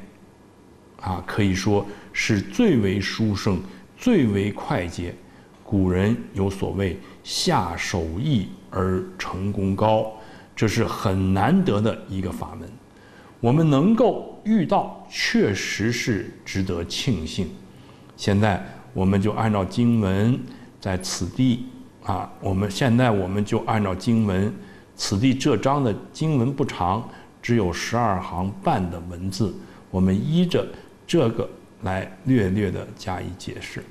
[SPEAKER 1] 啊，可以说是最为殊胜、最为快捷。古人有所谓“下手易而成功高”，这是很难得的一个法门。我们能够遇到，确实是值得庆幸。现在我们就按照经文，在此地啊，我们现在我们就按照经文，此地这章的经文不长。只有十二行半的文字，我们依着这个来略略的加以解释。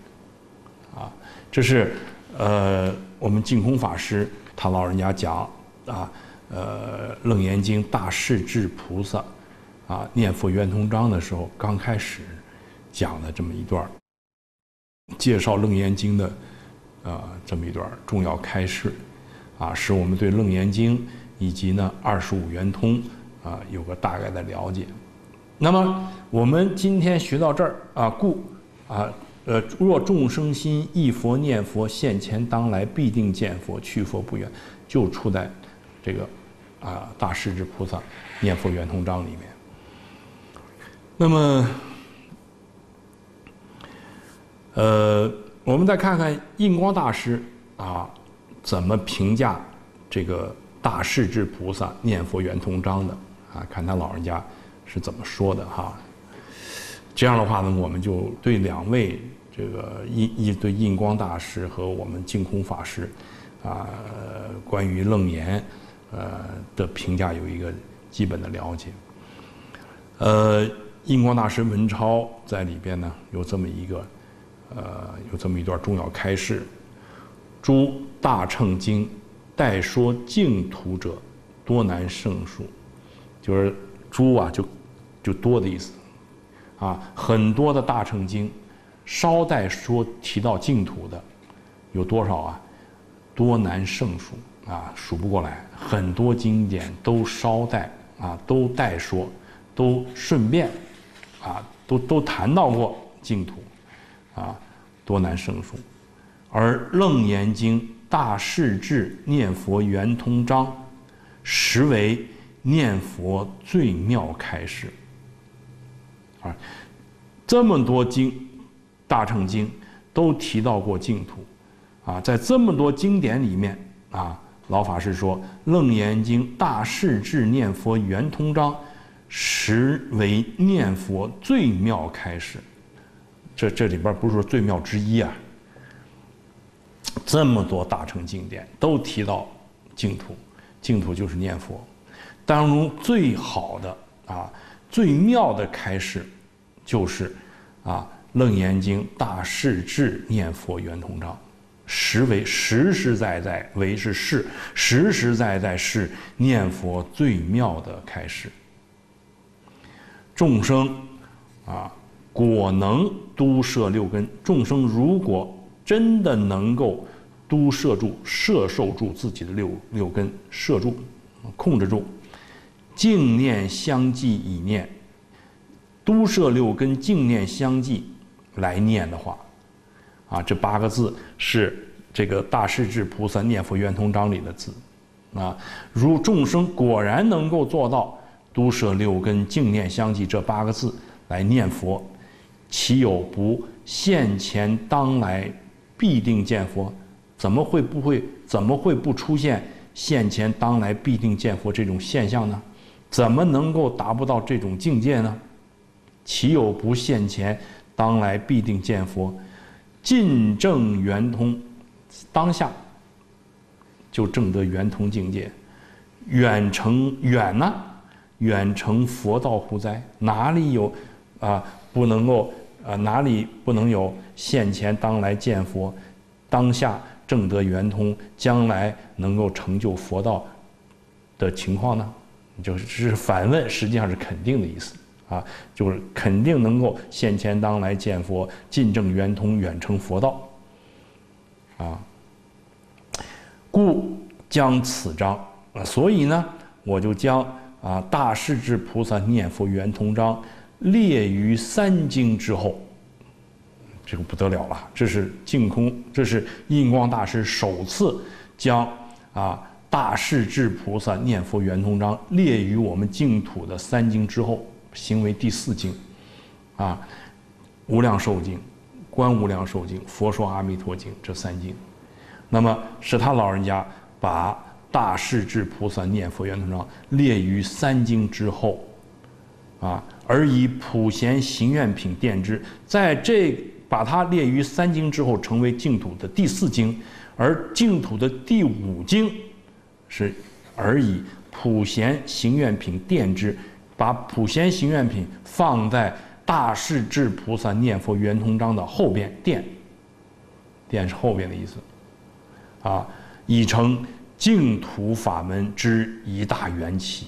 [SPEAKER 1] 啊，这是呃我们净空法师他老人家讲啊，呃《楞严经》大势至菩萨啊念佛圆通章的时候，刚开始讲的这么一段介绍《楞严经》的啊这么一段重要开示，啊，使我们对《楞严经》以及呢二十五圆通。啊，有个大概的了解。那么我们今天学到这儿啊，故啊，呃，若众生心忆佛念佛，现前当来必定见佛，去佛不远，就出在这个啊大势至菩萨念佛圆通章里面。那么，呃，我们再看看印光大师啊怎么评价这个大势至菩萨念佛圆通章的。啊，看他老人家是怎么说的哈。这样的话呢，我们就对两位这个印印对印光大师和我们净空法师啊，关于楞严呃的评价有一个基本的了解。呃，印光大师文超在里边呢有这么一个呃有这么一段重要开示：诸大乘经待说净土者，多难胜数。就是“诸”啊，就就多的意思，啊，很多的大乘经，稍带说提到净土的，有多少啊？多难胜数啊，数不过来。很多经典都稍带啊，都带说，都顺便啊，都都谈到过净土，啊，多难胜数。而《楞严经》大势至念佛圆通章，实为。念佛最妙开始啊！这么多经，大乘经都提到过净土啊，在这么多经典里面啊，老法师说《楞严经》大势至念佛圆通章，实为念佛最妙开始。这这里边不是说最妙之一啊，这么多大乘经典都提到净土，净土就是念佛。当中最好的啊，最妙的开示，就是啊《楞严经》大势至念佛圆通章，实为实实在在为是是实实在在是念佛最妙的开始。众生啊，果能都摄六根，众生如果真的能够都摄住、摄受住自己的六六根，摄住、控制住。净念相继以念，都摄六根，净念相继来念的话，啊，这八个字是这个大势至菩萨念佛圆通章里的字，啊，如众生果然能够做到都摄六根，净念相继这八个字来念佛，岂有不现前当来必定见佛？怎么会不会？怎么会不出现现前当来必定见佛这种现象呢？怎么能够达不到这种境界呢？岂有不现前，当来必定见佛，尽证圆通，当下就证得圆通境界，远成远呢？远成佛道乎哉？哪里有啊不能够啊哪里不能有现前当来见佛，当下证得圆通，将来能够成就佛道的情况呢？就是是反问，实际上是肯定的意思啊，就是肯定能够现前当来见佛，尽证圆通，远成佛道啊。故将此章啊，所以呢，我就将啊大势至菩萨念佛圆通章列于三经之后。这个不得了了，这是净空，这是印光大师首次将啊。大势至菩萨念佛圆通章列于我们净土的三经之后，行为第四经，啊，无量寿经、观无量寿经、佛说阿弥陀经这三经，那么是他老人家把大势至菩萨念佛圆通章列于三经之后，啊，而以普贤行愿品垫之，在这把它列于三经之后，成为净土的第四经，而净土的第五经。是，而以普贤行愿品垫之，把普贤行愿品放在大势至菩萨念佛圆通章的后边垫，垫是后边的意思，啊，已成净土法门之一大缘起，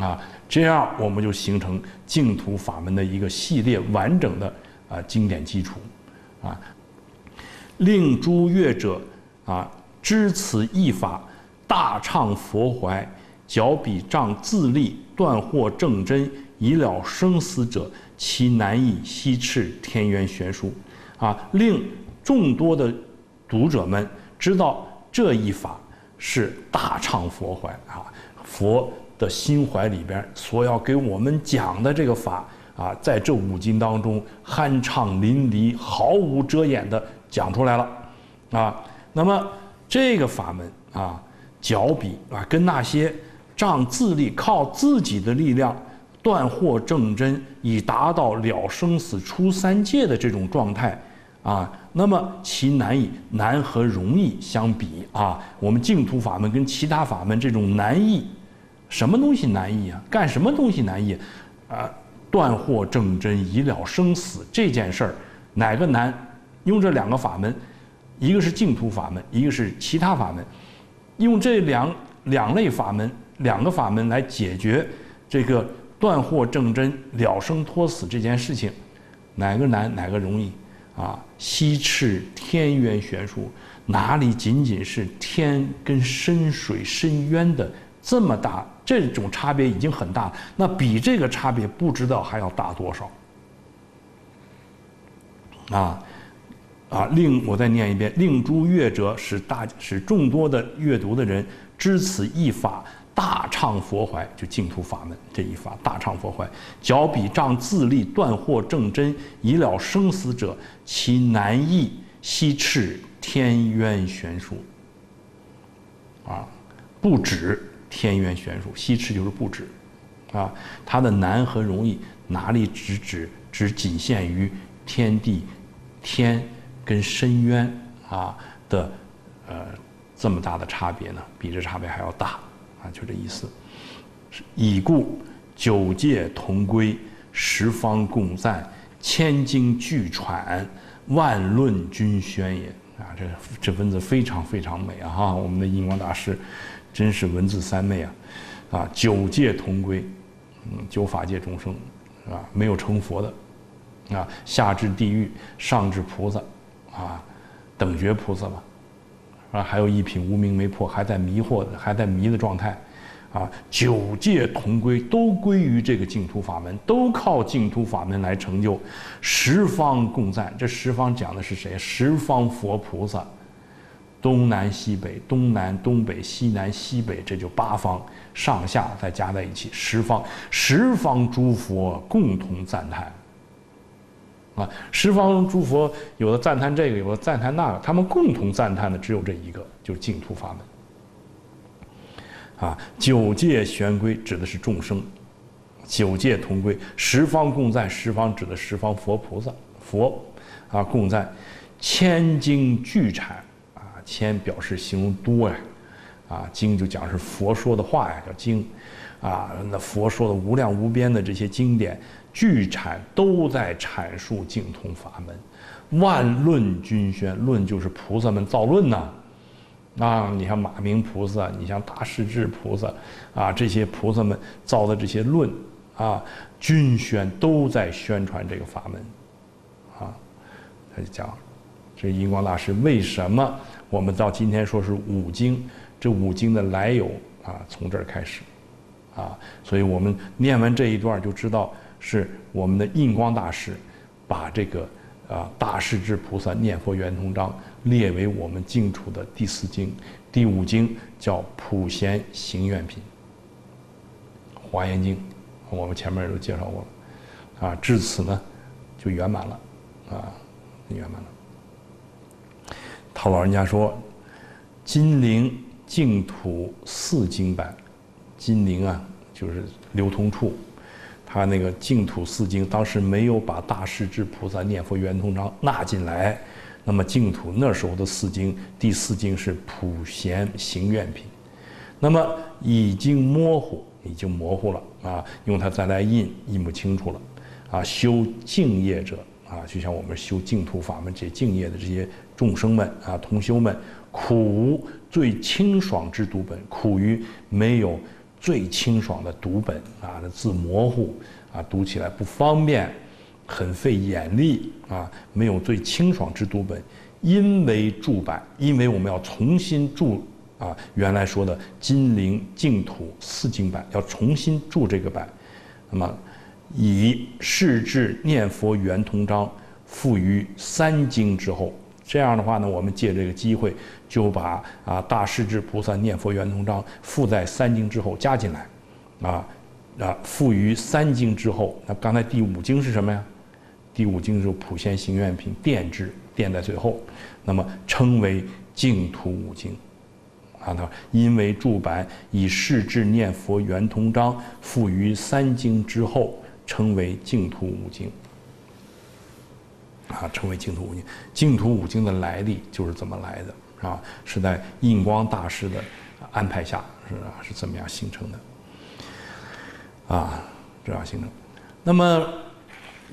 [SPEAKER 1] 啊，这样我们就形成净土法门的一个系列完整的啊经典基础，啊，令诸乐者啊知此一法。大畅佛怀，脚比仗自立，断惑正真，以了生死者，其难易悉斥天渊玄殊，啊，令众多的读者们知道这一法是大畅佛怀啊，佛的心怀里边所要给我们讲的这个法啊，在这五经当中酣畅淋漓、毫无遮掩的讲出来了，啊，那么这个法门啊。脚比啊，跟那些仗自力、靠自己的力量断惑正真，以达到了生死出三界的这种状态啊，那么其难以难和容易相比啊，我们净土法门跟其他法门这种难易，什么东西难易啊？干什么东西难易？啊，断惑正真，以了生死这件事儿，哪个难？用这两个法门，一个是净土法门，一个是其他法门。用这两两类法门，两个法门来解决这个断惑正真、了生脱死这件事情，哪个难，哪个容易？啊，西赤天渊悬殊，哪里仅仅是天跟深水深渊的这么大？这种差别已经很大，那比这个差别不知道还要大多少？啊？啊！令我再念一遍：令诸阅者使大使众多的阅读的人知此一法，大畅佛怀，就净土法门这一法，大畅佛怀。脚比仗自立，断惑正真，以了生死者，其难易悉斥天渊悬殊。啊，不止天渊悬殊，悉斥就是不止。啊，它的难和容易哪里只只只仅限于天地天。跟深渊啊，的呃这么大的差别呢？比这差别还要大啊，就这意思。已故九界同归，十方共赞，千经俱传，万论均宣也。啊，这这文字非常非常美啊！哈，我们的印光大师真是文字三昧啊！啊，九界同归，嗯，九法界众生，啊？没有成佛的，啊，下至地狱，上至菩萨，啊，等觉菩萨吧，啊，还有一品无明没破，还在迷惑的，还在迷的状态。啊，九界同归，都归于这个净土法门，都靠净土法门来成就。十方共赞，这十方讲的是谁？十方佛菩萨，东南西北，东南东北，西南西北，这就八方上下再加在一起，十方十方诸佛共同赞叹。啊，十方诸佛有的赞叹这个，有的赞叹那个，他们共同赞叹的只有这一个，就是净土法门。啊，九界玄归指的是众生，九界同归，十方共赞，十方指的十方佛菩萨佛，啊共赞，千经俱阐，啊千表示形容多呀，啊经就讲是佛说的话呀，叫经，啊那佛说的无量无边的这些经典，俱产都在阐述净通法门，万论均宣，论就是菩萨们造论呐。啊，你像马明菩萨，你像大势至菩萨，啊，这些菩萨们造的这些论，啊，均宣都在宣传这个法门，啊，他就讲，这印光大师为什么我们到今天说是五经，这五经的来由啊，从这儿开始，啊，所以我们念完这一段就知道是我们的印光大师把这个啊大势至菩萨念佛圆通章。列为我们净土的第四经，第五经叫普贤行愿品，《华严经》，我们前面也都介绍过了，啊，至此呢就圆满了，啊，圆满了。他老人家说，金陵净土四经版，金陵啊就是流通处，他那个净土四经当时没有把大势至菩萨念佛圆通章纳进来。那么净土那时候的四经，第四经是普贤行愿品，那么已经模糊，已经模糊了啊，用它再来印，印不清楚了啊。修净业者啊，就像我们修净土法门这些净业的这些众生们啊，同修们，苦无最清爽之读本，苦于没有最清爽的读本啊，那字模糊啊，读起来不方便。很费眼力啊，没有最清爽之读本，因为注版，因为我们要重新注啊，原来说的金陵净土四经版要重新注这个版，那么以释至念佛圆通章附于三经之后，这样的话呢，我们借这个机会就把啊大势至菩萨念佛圆通章附在三经之后加进来，啊啊附于三经之后，那刚才第五经是什么呀？第五经是普贤行愿品垫制垫在最后，那么称为净土五经。啊，他因为注版以释智念佛圆通章附于三经之后，称为净土五经。啊，称为净土五经。净土五经的来历就是怎么来的？啊，是在印光大师的安排下，是啊，是怎么样形成的？啊，这样形成。那么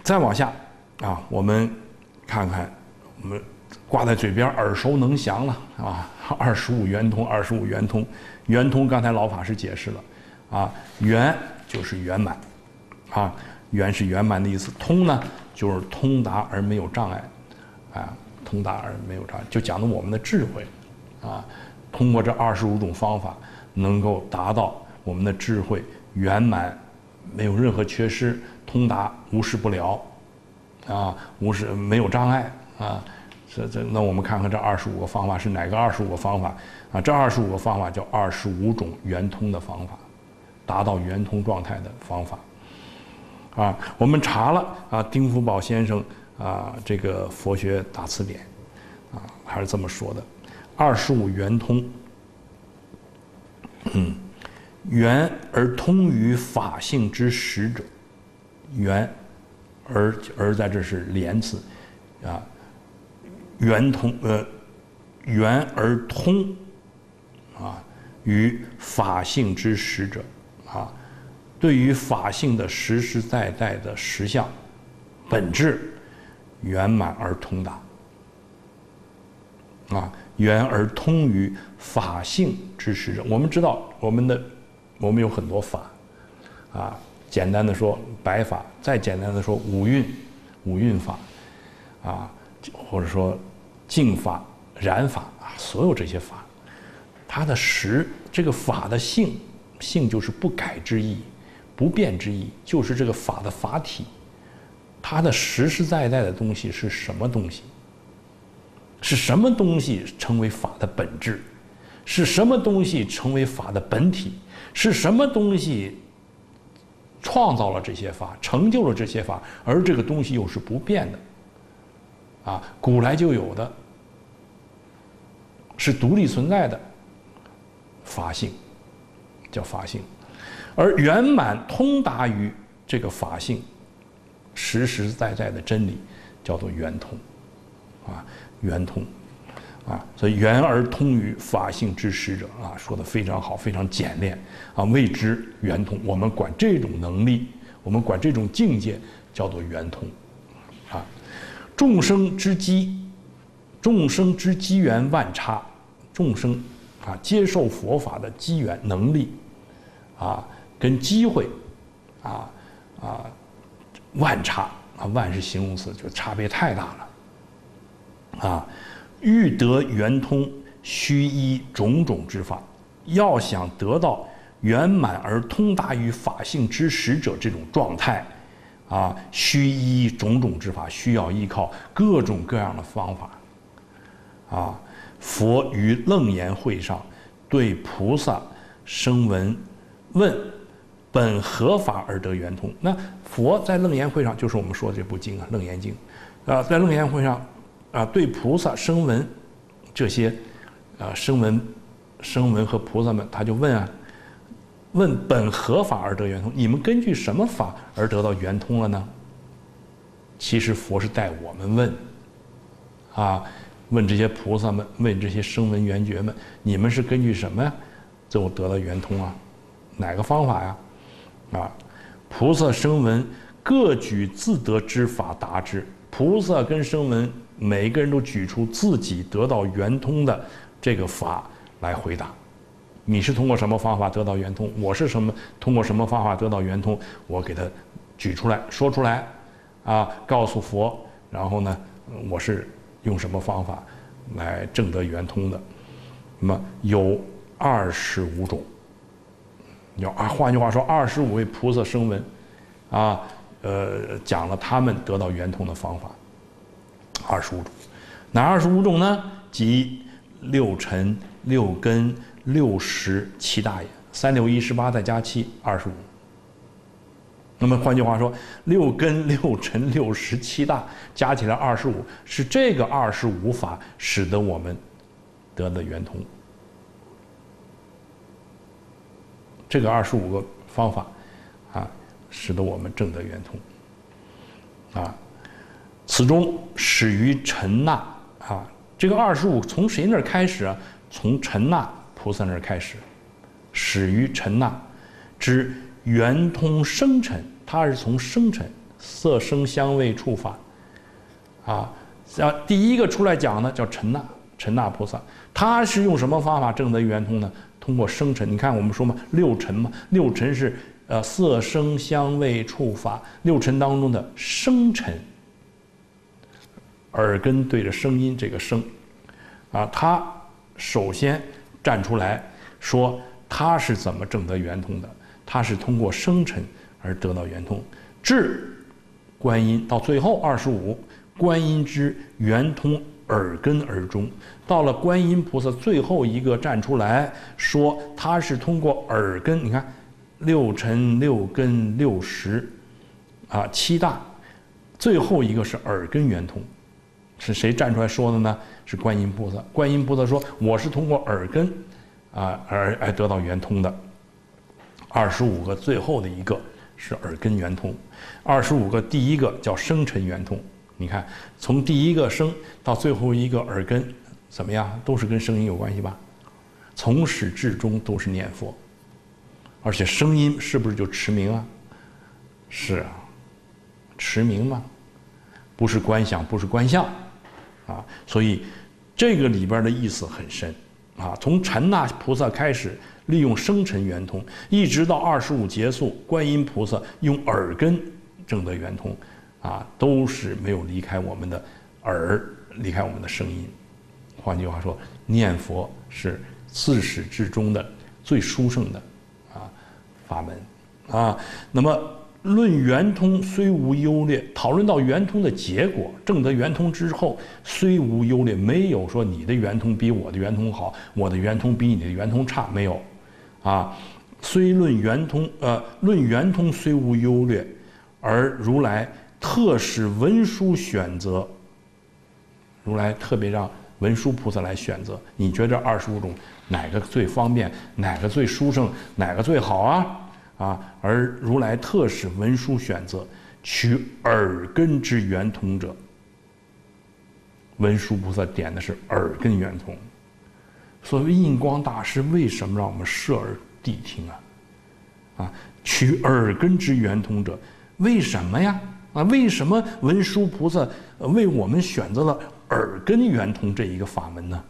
[SPEAKER 1] 再往下。啊，我们看看，我们挂在嘴边耳熟能详了啊！二十五圆通，二十五圆通，圆通刚才老法师解释了，啊，圆就是圆满，啊，圆是圆满的意思，通呢就是通达而没有障碍，啊，通达而没有障碍，就讲的我们的智慧，啊，通过这二十五种方法，能够达到我们的智慧圆满，没有任何缺失，通达无事不了。啊，无事没有障碍啊，这这那我们看看这二十五个方法是哪个二十五个方法啊？这二十五个方法叫二十五种圆通的方法，达到圆通状态的方法。啊，我们查了啊，丁福宝先生啊，这个佛学大词典啊，还是这么说的：二十五圆通，嗯，圆而通于法性之实者，圆。而而在这是连词，啊，圆通呃，圆而通，啊，于法性之实者，对于法性的实实在在的实相本质，圆满而通达，啊，圆而通于法性之实者。我们知道，我们的我们有很多法，啊，简单的说白法，再简单的说五蕴，五蕴法，啊，或者说净法。染法啊，所有这些法，它的实，这个法的性，性就是不改之意，不变之意，就是这个法的法体，它的实实在在的东西是什么东西？是什么东西成为法的本质？是什么东西成为法的本体？是什么东西创造了这些法，成就了这些法？而这个东西又是不变的，啊，古来就有的。是独立存在的法性，叫法性，而圆满通达于这个法性实实在在的真理，叫做圆通，啊，圆通，啊，所以圆而通于法性之实者，啊，说的非常好，非常简练，啊，谓之圆通。我们管这种能力，我们管这种境界叫做圆通，啊，众生之机。众生之机缘万差，众生啊接受佛法的机缘能力啊跟机会啊啊万差啊万是形容词，就差别太大了啊！欲得圆通，须依种种之法。要想得到圆满而通达于法性之实者这种状态啊，须依种种之法，需要依靠各种各样的方法。啊，佛于楞严会上对菩萨声闻问：本合法而得圆通？那佛在楞严会上，就是我们说的这部经啊，《楞严经》啊，在楞严会上啊，对菩萨声闻这些啊声闻声闻和菩萨们，他就问啊，问本合法而得圆通？你们根据什么法而得到圆通了呢？其实佛是带我们问啊。问这些菩萨们，问这些声闻缘觉们，你们是根据什么呀，最后得到圆通啊？哪个方法呀？啊，菩萨声闻各举自得之法答之。菩萨跟声闻每个人都举出自己得到圆通的这个法来回答。你是通过什么方法得到圆通？我是什么通过什么方法得到圆通？我给他举出来说出来，啊，告诉佛，然后呢，我是。用什么方法来证得圆通的？那么有二十五种。有啊，换句话说，二十五位菩萨声闻，啊，呃，讲了他们得到圆通的方法。二十五种，哪二十五种呢？即六尘、六根、六识、七大也。三六一十八再加七，二十五。那么换句话说，六根、六尘、六十七大加起来二十五，是这个二十五法使得我们得的圆通。这个二十五个方法啊，使得我们正得圆通。啊，此中始于陈那啊，这个二十五从谁那儿开始啊？从陈那菩萨那儿开始，始于陈那之。圆通生尘，它是从生尘色声香味触法，啊，啊，第一个出来讲呢叫陈那，陈那菩萨，他是用什么方法正得圆通呢？通过生尘，你看我们说嘛，六尘嘛，六尘是呃色声香味触法，六尘当中的生尘，耳根对着声音这个声，啊，他首先站出来说他是怎么证得圆通的。他是通过生辰而得到圆通，至观音到最后二十五，观音之圆通耳根而终。到了观音菩萨最后一个站出来说，他是通过耳根，你看六尘六根六识啊七大，最后一个是耳根圆通，是谁站出来说的呢？是观音菩萨。观音菩萨说，我是通过耳根啊而而得到圆通的。二十五个最后的一个是耳根圆通，二十五个第一个叫生辰圆通。你看，从第一个生到最后一个耳根，怎么样？都是跟声音有关系吧？从始至终都是念佛，而且声音是不是就持名啊？是啊，持名嘛，不是观想，不是观相，啊，所以这个里边的意思很深啊。从陈那菩萨开始利用生尘圆通，一直到二十五结束，观音菩萨用耳根证得圆通，啊，都是没有离开我们的耳，离开我们的声音。换句话说，念佛是自始至终的最殊胜的啊法门啊。那么论圆通虽无优劣，讨论到圆通的结果，证得圆通之后虽无优劣，没有说你的圆通比我的圆通好，我的圆通比你的圆通差，没有啊。虽论圆通，呃，论圆通虽无优劣，而如来特使文殊选择，如来特别让。文殊菩萨来选择，你觉得二十五种哪个最方便，哪个最殊胜，哪个最好啊？啊！而如来特使文殊选择，取耳根之圆通者。文殊菩萨点的是耳根圆通。所谓印光大师为什么让我们设耳谛听啊？啊，取耳根之圆通者，为什么呀？啊，为什么文殊菩萨为我们选择了？耳根圆通这一个法门呢，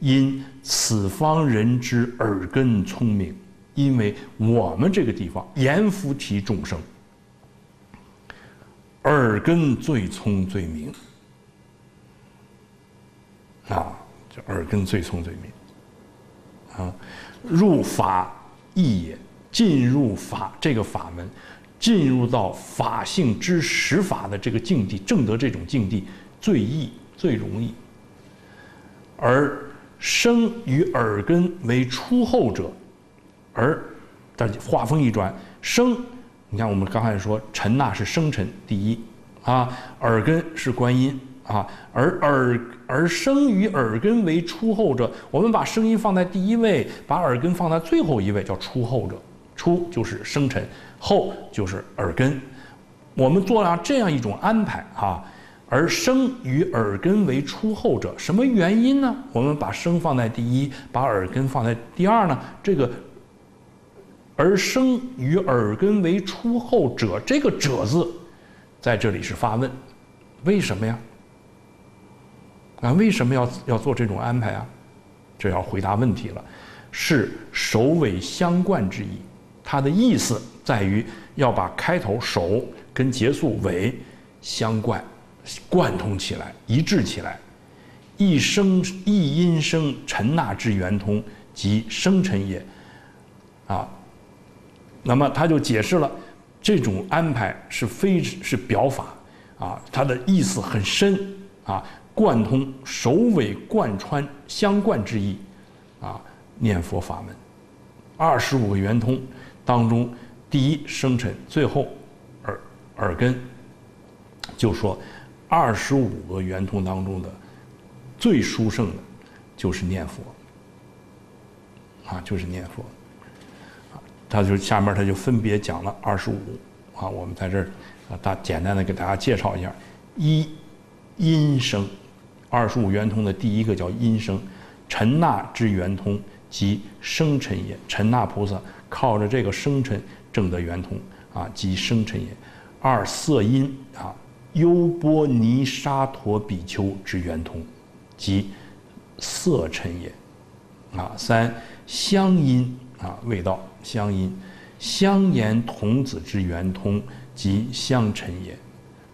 [SPEAKER 1] 因此方人之耳根聪明，因为我们这个地方阎浮提众生耳根最聪最明啊，就耳根最聪最明啊，入法易也，进入法这个法门，进入到法性之实法的这个境地，正得这种境地最易。最容易，而生与耳根为出后者，而但话锋一转，生，你看我们刚才说尘那是生尘第一啊，耳根是观音啊，而耳而生与耳根为出后者，我们把声音放在第一位，把耳根放在最后一位，叫出后者，出就是生辰，后就是耳根，我们做了这样一种安排啊。而生与耳根为出后者，什么原因呢？我们把生放在第一，把耳根放在第二呢？这个而生与耳根为出后者，这个“者”字在这里是发问，为什么呀？啊，为什么要要做这种安排啊？这要回答问题了，是首尾相贯之意。它的意思在于要把开头首跟结束尾相贯。贯通起来，一致起来，一声一音声，尘那之圆通，即生尘也。啊，那么他就解释了，这种安排是非是表法，啊，它的意思很深，啊，贯通首尾贯穿相贯之意，啊，念佛法门，二十五个圆通当中，第一生辰，最后耳耳根，就说。二十五个圆通当中的最殊胜的，就是念佛，啊，就是念佛，啊，他就下面他就分别讲了二十五，啊，我们在这儿啊，大简单的给大家介绍一下，一音声，二十五圆通的第一个叫音声，尘那之圆通即生辰也，尘那菩萨靠着这个生辰证得圆通，啊，即生辰也。二色音啊。优波尼沙陀比丘之圆通，即色尘也。啊，三香音啊，味道香音，香言童子之圆通，即香尘也。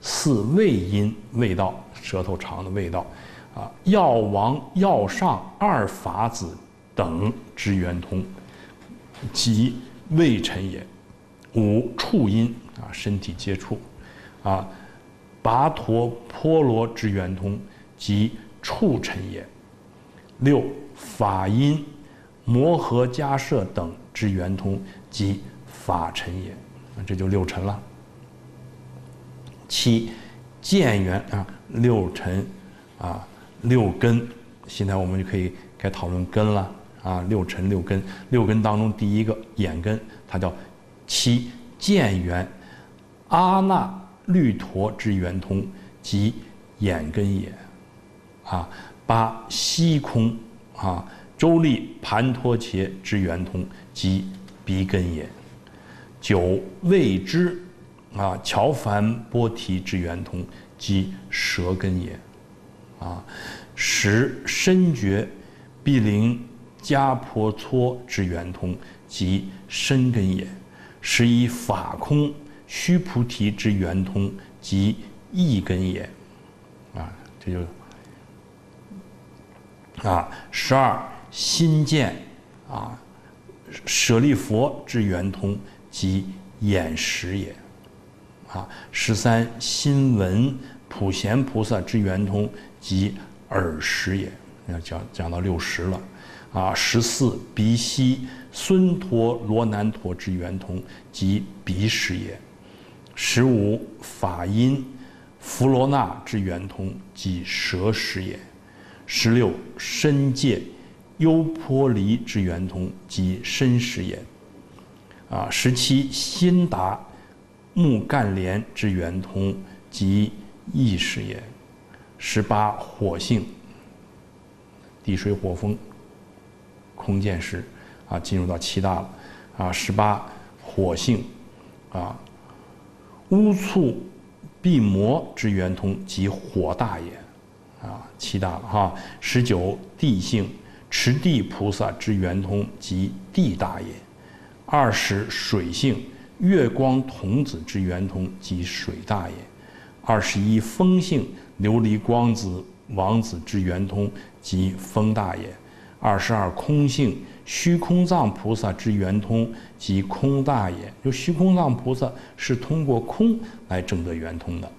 [SPEAKER 1] 四味音味道，舌头长的味道。啊，药王药上二法子等之圆通，即味尘也。五触音啊，身体接触。啊。跋陀婆罗之圆通，即触尘也；六法音、摩诃迦摄等之圆通，即法尘也。这就六尘了。七见缘啊，六尘啊，六根。现在我们就可以该讨论根了啊。六尘六根，六根当中第一个眼根，它叫七见缘，阿那。律陀之圆通即眼根也，啊，八息空啊，周立盘陀伽之圆通，即鼻根也。九未知啊，乔梵波提之圆通，即舌根也。啊，十深觉毗陵迦婆搓之圆通，即身根也。十一法空须菩提之圆通，即意根也。啊，这就。啊，十二心见啊，舍利佛之圆通，即眼识也。啊，十三心闻普贤菩萨之圆通，即耳识也。要讲讲到六十了。啊，十四鼻息孙陀罗难陀之圆通，即鼻识也。十五法音弗罗那之圆通，即舌识也。十六身界优婆离之圆通，即身识也。啊，十七心达木干连之圆通，即意识也。十八火性地水火风空见识，啊，进入到七大了。啊，十八火性啊乌促闭魔之圆通，即火大也。啊，七大了哈。十九地性持地菩萨之圆通，即地大也。二十水性月光童子之圆通，即水大也。二十一风性琉璃光子王子之圆通，即风大也。二十二空性虚空藏菩萨之圆通，即空大也。就虚空藏菩萨是通过空来证得圆通的。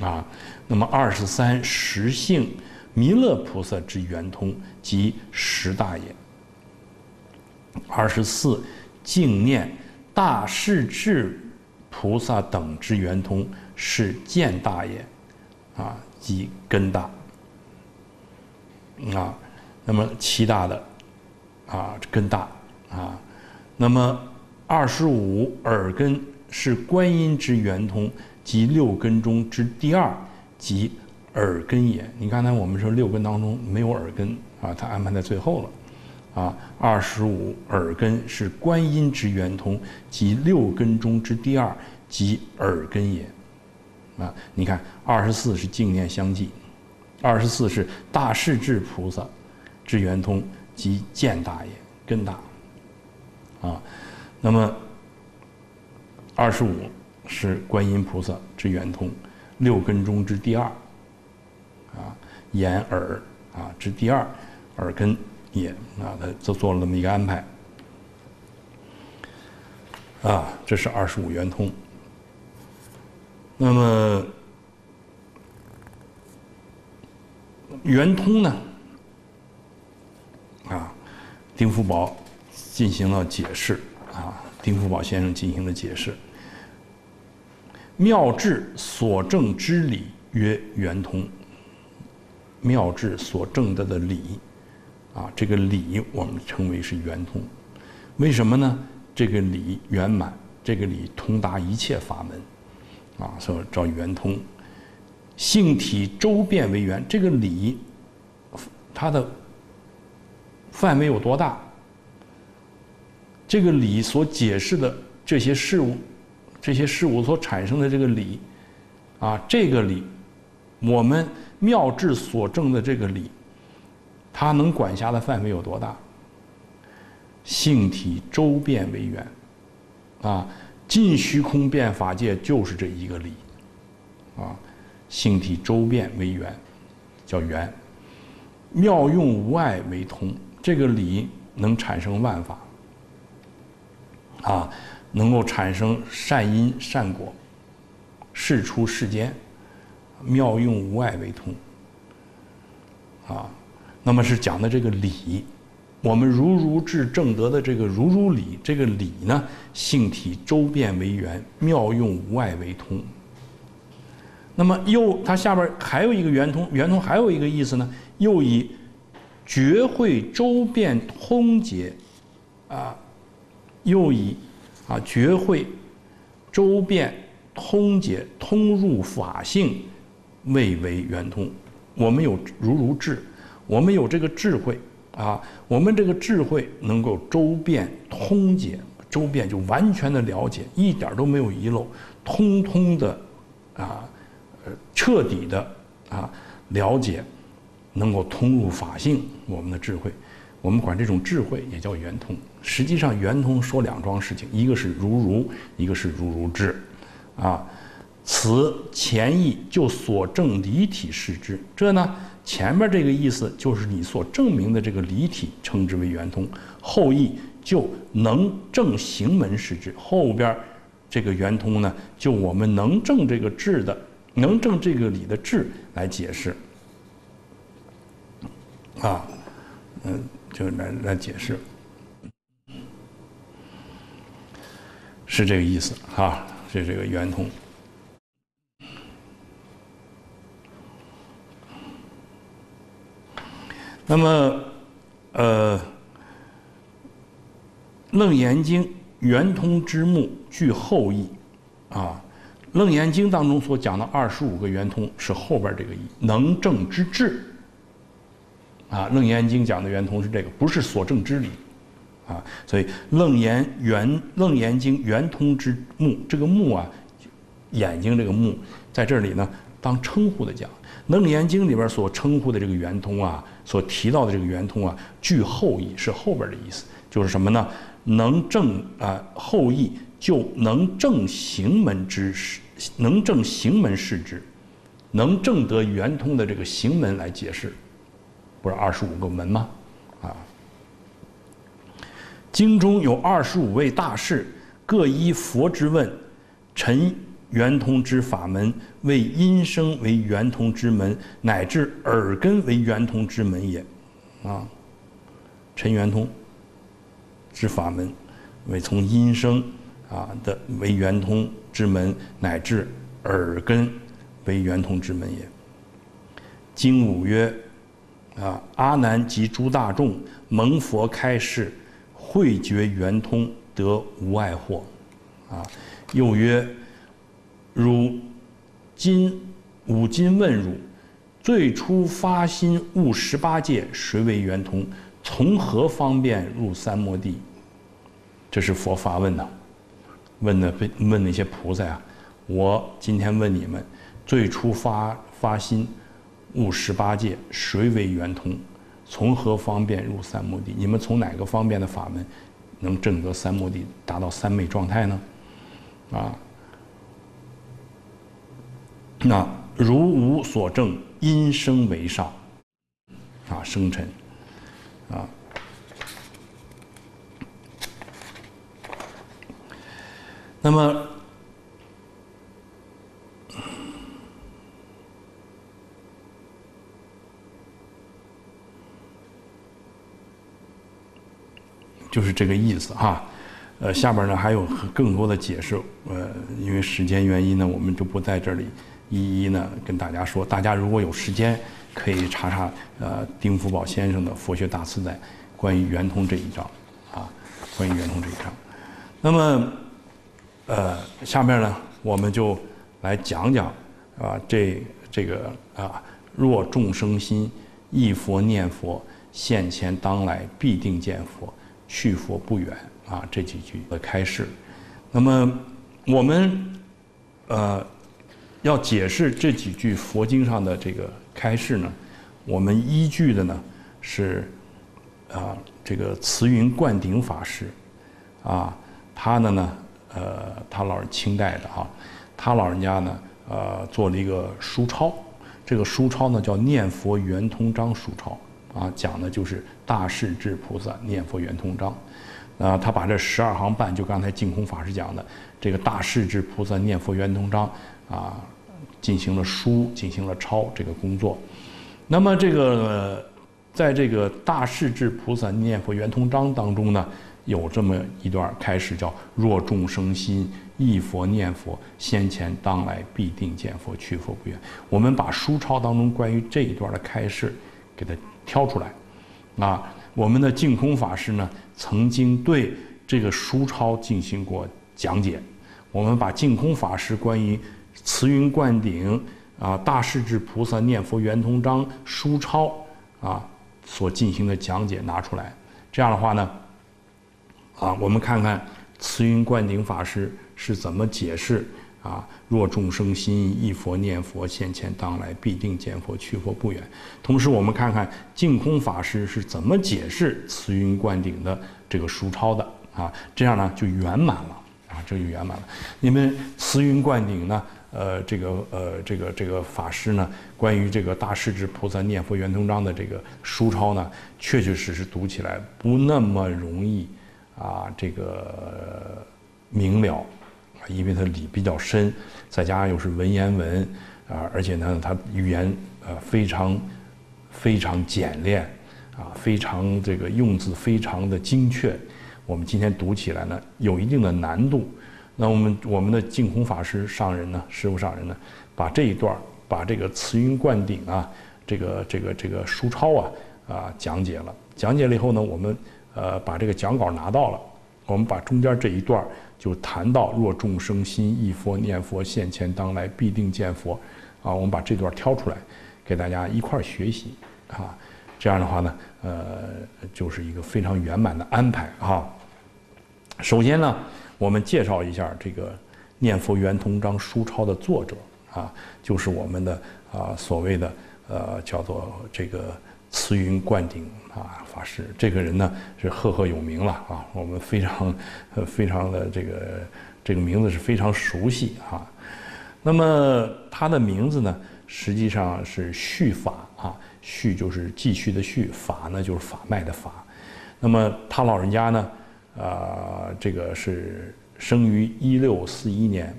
[SPEAKER 1] 啊，那么二十三实性弥勒菩萨之圆通，即十大也。二十四净念大势至菩萨等之圆通，是见大也，啊，即根大。啊，那么七大的，啊，根大啊，那么二十五耳根是观音之圆通。即六根中之第二，即耳根也。你刚才我们说六根当中没有耳根啊，它安排在最后了，啊，二十五耳根是观音之圆通，即六根中之第二，即耳根也。啊，你看二十四是净念相继，二十四是大势至菩萨之圆通，即见大也，根大。啊，那么二十五。是观音菩萨之圆通，六根中之第二，啊，眼耳啊之第二，耳根也啊，他就做了这么一个安排，啊，这是二十五圆通。那么圆通呢，丁福宝进行了解释，啊，丁福宝先生进行了解释。妙智所证之理曰圆通。妙智所证得的理，啊，这个理我们称为是圆通。为什么呢？这个理圆满，这个理通达一切法门，啊，所以叫圆通。性体周遍为圆，这个理，它的范围有多大？这个理所解释的这些事物。这些事物所产生的这个理，啊，这个理，我们妙智所证的这个理，它能管辖的范围有多大？性体周遍为圆，啊，尽虚空遍法界就是这一个理，啊，性体周遍为圆，叫圆。妙用无碍为通，这个理能产生万法，啊。能够产生善因善果，事出世间，妙用无碍为通。啊，那么是讲的这个理，我们如如智正德的这个如如理，这个理呢，性体周遍为圆，妙用无碍为通。那么又它下边还有一个圆通，圆通还有一个意思呢，又以觉会周遍通解，啊，又以。啊，觉会周遍通解通入法性，谓为圆通。我们有如如智，我们有这个智慧啊，我们这个智慧能够周遍通解，周遍就完全的了解，一点都没有遗漏，通通的啊，彻底的啊了解，能够通入法性，我们的智慧，我们管这种智慧也叫圆通。实际上，圆通说两桩事情，一个是如如，一个是如如智，啊。此前意就所证离体是之，这呢前面这个意思就是你所证明的这个离体，称之为圆通；后意就能证行门是之，后边这个圆通呢，就我们能证这个智的，能证这个理的智来解释，啊，嗯，就来来解释，是这个意思啊，是这个圆通。那么，呃，《楞严经》圆通之目具后义，啊，《楞严经》当中所讲的二十五个圆通是后边这个意，能正之智，啊，《楞严经》讲的圆通是这个，不是所证之理，啊，所以《楞严圆》《楞严经》圆通之目，这个目啊，眼睛这个目，在这里呢，当称呼的讲。《楞严经》里边所称呼的这个圆通啊，所提到的这个圆通啊，具后义是后边的意思，就是什么呢？能正啊后义就能正行门之，能正行门事之，能正得圆通的这个行门来解释，不是二十五个门吗？啊，经中有二十五位大士，各依佛之问，陈。圆通之法门，为音声为圆通之门，乃至耳根为圆通之门也，啊，陈圆通之法门，为从音声啊的为圆通之门，乃至耳根为圆通之门也。经五曰：啊，阿难及诸大众蒙佛开示，慧觉圆通，得无碍惑。啊，又曰。汝今吾今问汝：最初发心悟十八界，谁为圆通？从何方便入三摩地？这是佛发问呐，问的问那些菩萨啊。我今天问你们：最初发发心悟十八界，谁为圆通？从何方便入三摩地？你们从哪个方便的法门能证得三摩地，达到三昧状态呢？啊？那如无所证，因生为上，啊，生尘，啊，那么就是这个意思哈。呃，下边呢还有更多的解释，呃，因为时间原因呢，我们就不在这里。一一呢跟大家说，大家如果有时间，可以查查呃丁福宝先生的《佛学大辞载》，关于圆通这一章，啊，关于圆通这一章。那么，呃，下面呢我们就来讲讲啊这这个啊若众生心忆佛念佛，现前当来必定见佛，去佛不远啊这几句的开示。那么我们呃。要解释这几句佛经上的这个开示呢，我们依据的呢是啊这个慈云灌顶法师，啊他的呢呃他老人清代的哈，他老人家呢呃做了一个书抄，这个书抄呢叫《念佛圆通章》书抄啊，讲的就是大势至菩萨念佛圆通章，啊他把这十二行半就刚才净空法师讲的这个大势至菩萨念佛圆通章啊。进行了书，进行了抄这个工作。那么，这个在这个大势至菩萨念佛圆通章当中呢，有这么一段开始，叫“若众生心忆佛念佛，先前当来必定见佛，去佛不远”。我们把书抄当中关于这一段的开示给它挑出来。啊，我们的净空法师呢，曾经对这个书抄进行过讲解。我们把净空法师关于慈云灌顶啊，大势至菩萨念佛圆通章书抄啊，所进行的讲解拿出来。这样的话呢，啊，我们看看慈云灌顶法师是怎么解释啊？若众生心意忆佛念佛，现前当来必定见佛，去佛不远。同时，我们看看净空法师是怎么解释慈云灌顶的这个书抄的啊？这样呢就圆满了啊，这就圆满了。你们慈云灌顶呢？呃，这个呃，这个这个法师呢，关于这个大势至菩萨念佛圆通章的这个书抄呢，确确实实读起来不那么容易啊，这个明了，因为它理比较深，再加上又是文言文啊，而且呢，它语言呃非常非常简练啊，非常这个用字非常的精确，我们今天读起来呢，有一定的难度。那我们我们的净空法师上人呢，师傅上人呢，把这一段把这个慈云灌顶啊，这个这个这个书抄啊啊讲解了。讲解了以后呢，我们呃把这个讲稿拿到了，我们把中间这一段就谈到若众生心忆佛念佛，现前当来必定见佛，啊，我们把这段挑出来，给大家一块儿学习啊。这样的话呢，呃，就是一个非常圆满的安排啊。首先呢。我们介绍一下这个《念佛圆通章》书抄的作者啊，就是我们的啊所谓的呃叫做这个慈云灌顶啊法师。这个人呢是赫赫有名了啊，我们非常呃非常的这个这个名字是非常熟悉啊。那么他的名字呢实际上是续法啊，续就是继续的续，法呢就是法脉的法。那么他老人家呢？啊，这个是生于一六四一年，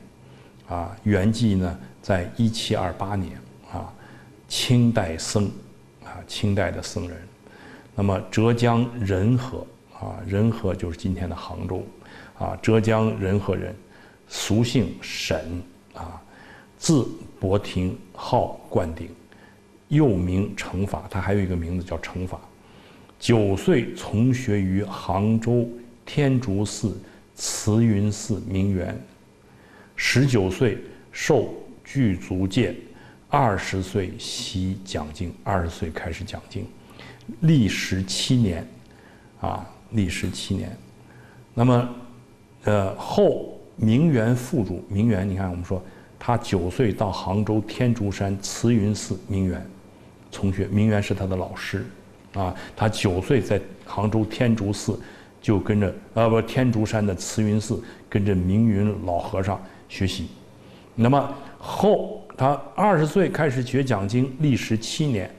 [SPEAKER 1] 啊，圆寂呢在一七二八年，啊，清代僧，啊，清代的僧人。那么浙江仁和，啊，仁和就是今天的杭州，啊，浙江仁和人，俗姓沈，啊，字伯庭，号灌顶，又名成法，他还有一个名字叫成法。九岁从学于杭州。天竺寺慈云寺名媛，十九岁受具足戒，二十岁习讲经，二十岁开始讲经，历时七年，啊，历时七年。那么，呃，后明元副主，明元，你看我们说他九岁到杭州天竺山慈云寺名媛，从学，名媛是他的老师，啊，他九岁在杭州天竺寺。就跟着啊不天竺山的慈云寺跟着明云老和尚学习，那么后他二十岁开始学讲经，历时七年，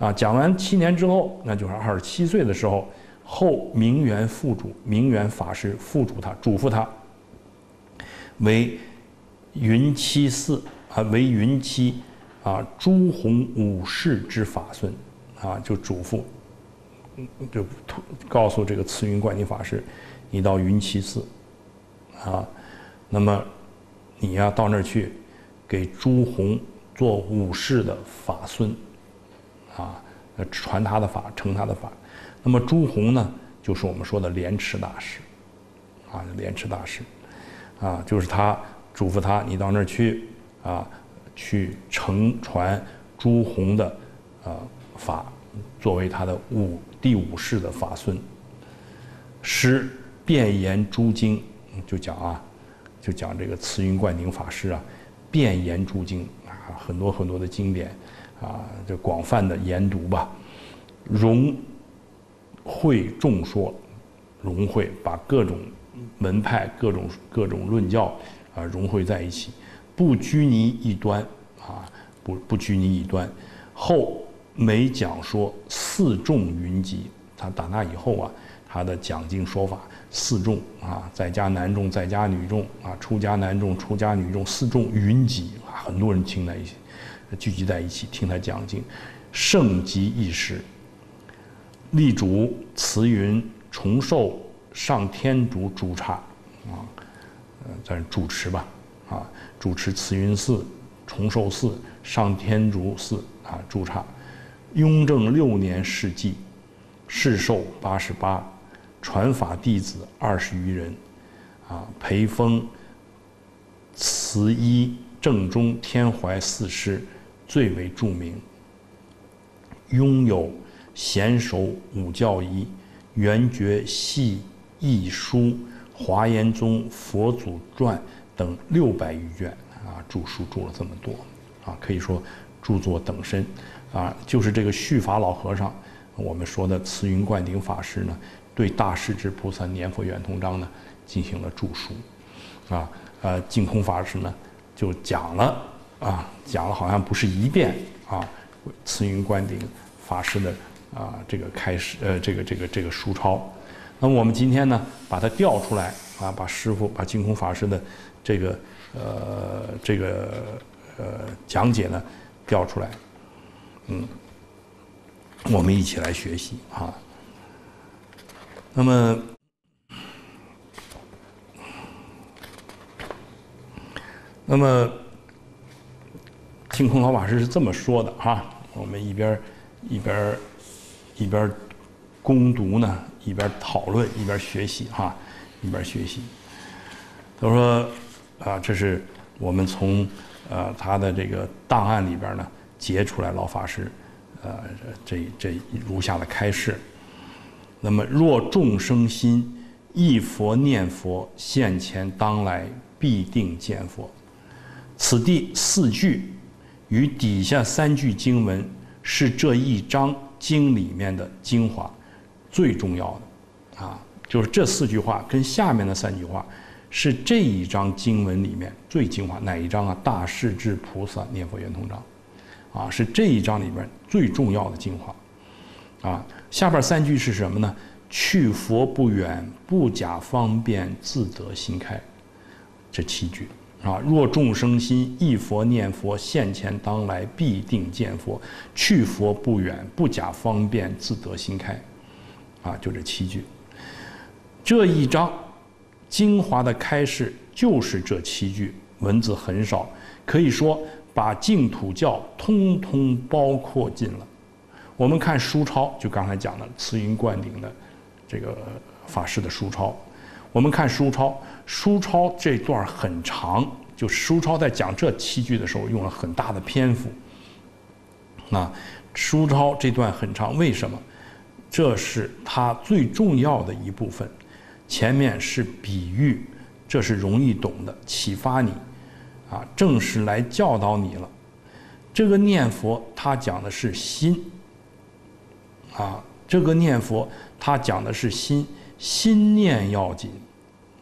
[SPEAKER 1] 啊讲完七年之后，那就是二十七岁的时候，后明源副主明源法师副主他嘱咐他，为云栖寺啊为云栖啊朱洪武士之法孙，啊就嘱咐。就告诉这个慈云观音法师，你到云栖寺，啊，那么你呀到那儿去，给朱红做武士的法孙，啊，传他的法，承他的法。那么朱红呢，就是我们说的莲池大师，啊，莲池大师，啊，就是他嘱咐他，你到那儿去，啊，去承传朱红的啊法，作为他的五。第五世的法孙，师辩言诸经，就讲啊，就讲这个慈云灌顶法师啊，辩言诸经啊，很多很多的经典啊，就广泛的研读吧，融会众说，融会把各种门派、各种各种论教啊融汇在一起，不拘泥一端啊，不不拘泥一端，后。每讲说四众云集，他打那以后啊，他的讲经说法四众啊，在家男众，在家女众啊，出家男众，出家女众，四众云集啊，很多人听在一起，聚集在一起听他讲经，盛极一时。立主慈云重寿上天竺主刹啊，呃，在主持吧啊，主持慈云寺、重寿寺、上天竺寺啊，主刹。雍正六年世纪，世寿八十八，传法弟子二十余人，啊，培风、慈一、正中、天怀四师最为著名，拥有娴熟五教仪，圆觉细译书，华严宗佛祖传等六百余卷啊，著书著了这么多啊，可以说著作等身啊。就是这个续法老和尚，我们说的慈云灌顶法师呢，对大势至菩萨念佛圆通章呢进行了著书啊。呃，净空法师呢就讲了啊，讲了好像不是一遍啊，慈云灌顶法师的啊这个开始呃这个这个这个书抄。那么我们今天呢把它调出来啊，把师傅把净空法师的这个呃这个呃讲解呢调出来，嗯，我们一起来学习啊。那么。那么，净空老法师是这么说的哈，我们一边一边一边攻读呢，一边讨论，一边学习哈，一边学习。他说啊，这是我们从呃他的这个档案里边呢截出来老法师呃这这如下的开示。那么，若众生心忆佛念佛，现前当来必定见佛。此第四句与底下三句经文是这一章经里面的精华，最重要的啊，就是这四句话跟下面的三句话是这一章经文里面最精华哪一章啊？大势至菩萨念佛圆通章，啊，是这一章里边最重要的精华，啊，下边三句是什么呢？去佛不远，不假方便，自得心开，这七句。啊！若众生心忆佛念佛，现前当来必定见佛。去佛不远，不假方便，自得心开。啊，就这七句。这一章精华的开示就是这七句，文字很少，可以说把净土教通通包括进了。我们看书抄，就刚才讲的慈云灌顶的这个法师的书抄。我们看书抄，书抄这段很长，就书抄在讲这七句的时候用了很大的篇幅。那书抄这段很长，为什么？这是它最重要的一部分。前面是比喻，这是容易懂的，启发你，啊，正是来教导你了。这个念佛，它讲的是心，啊，这个念佛，它讲的是心。心念要紧，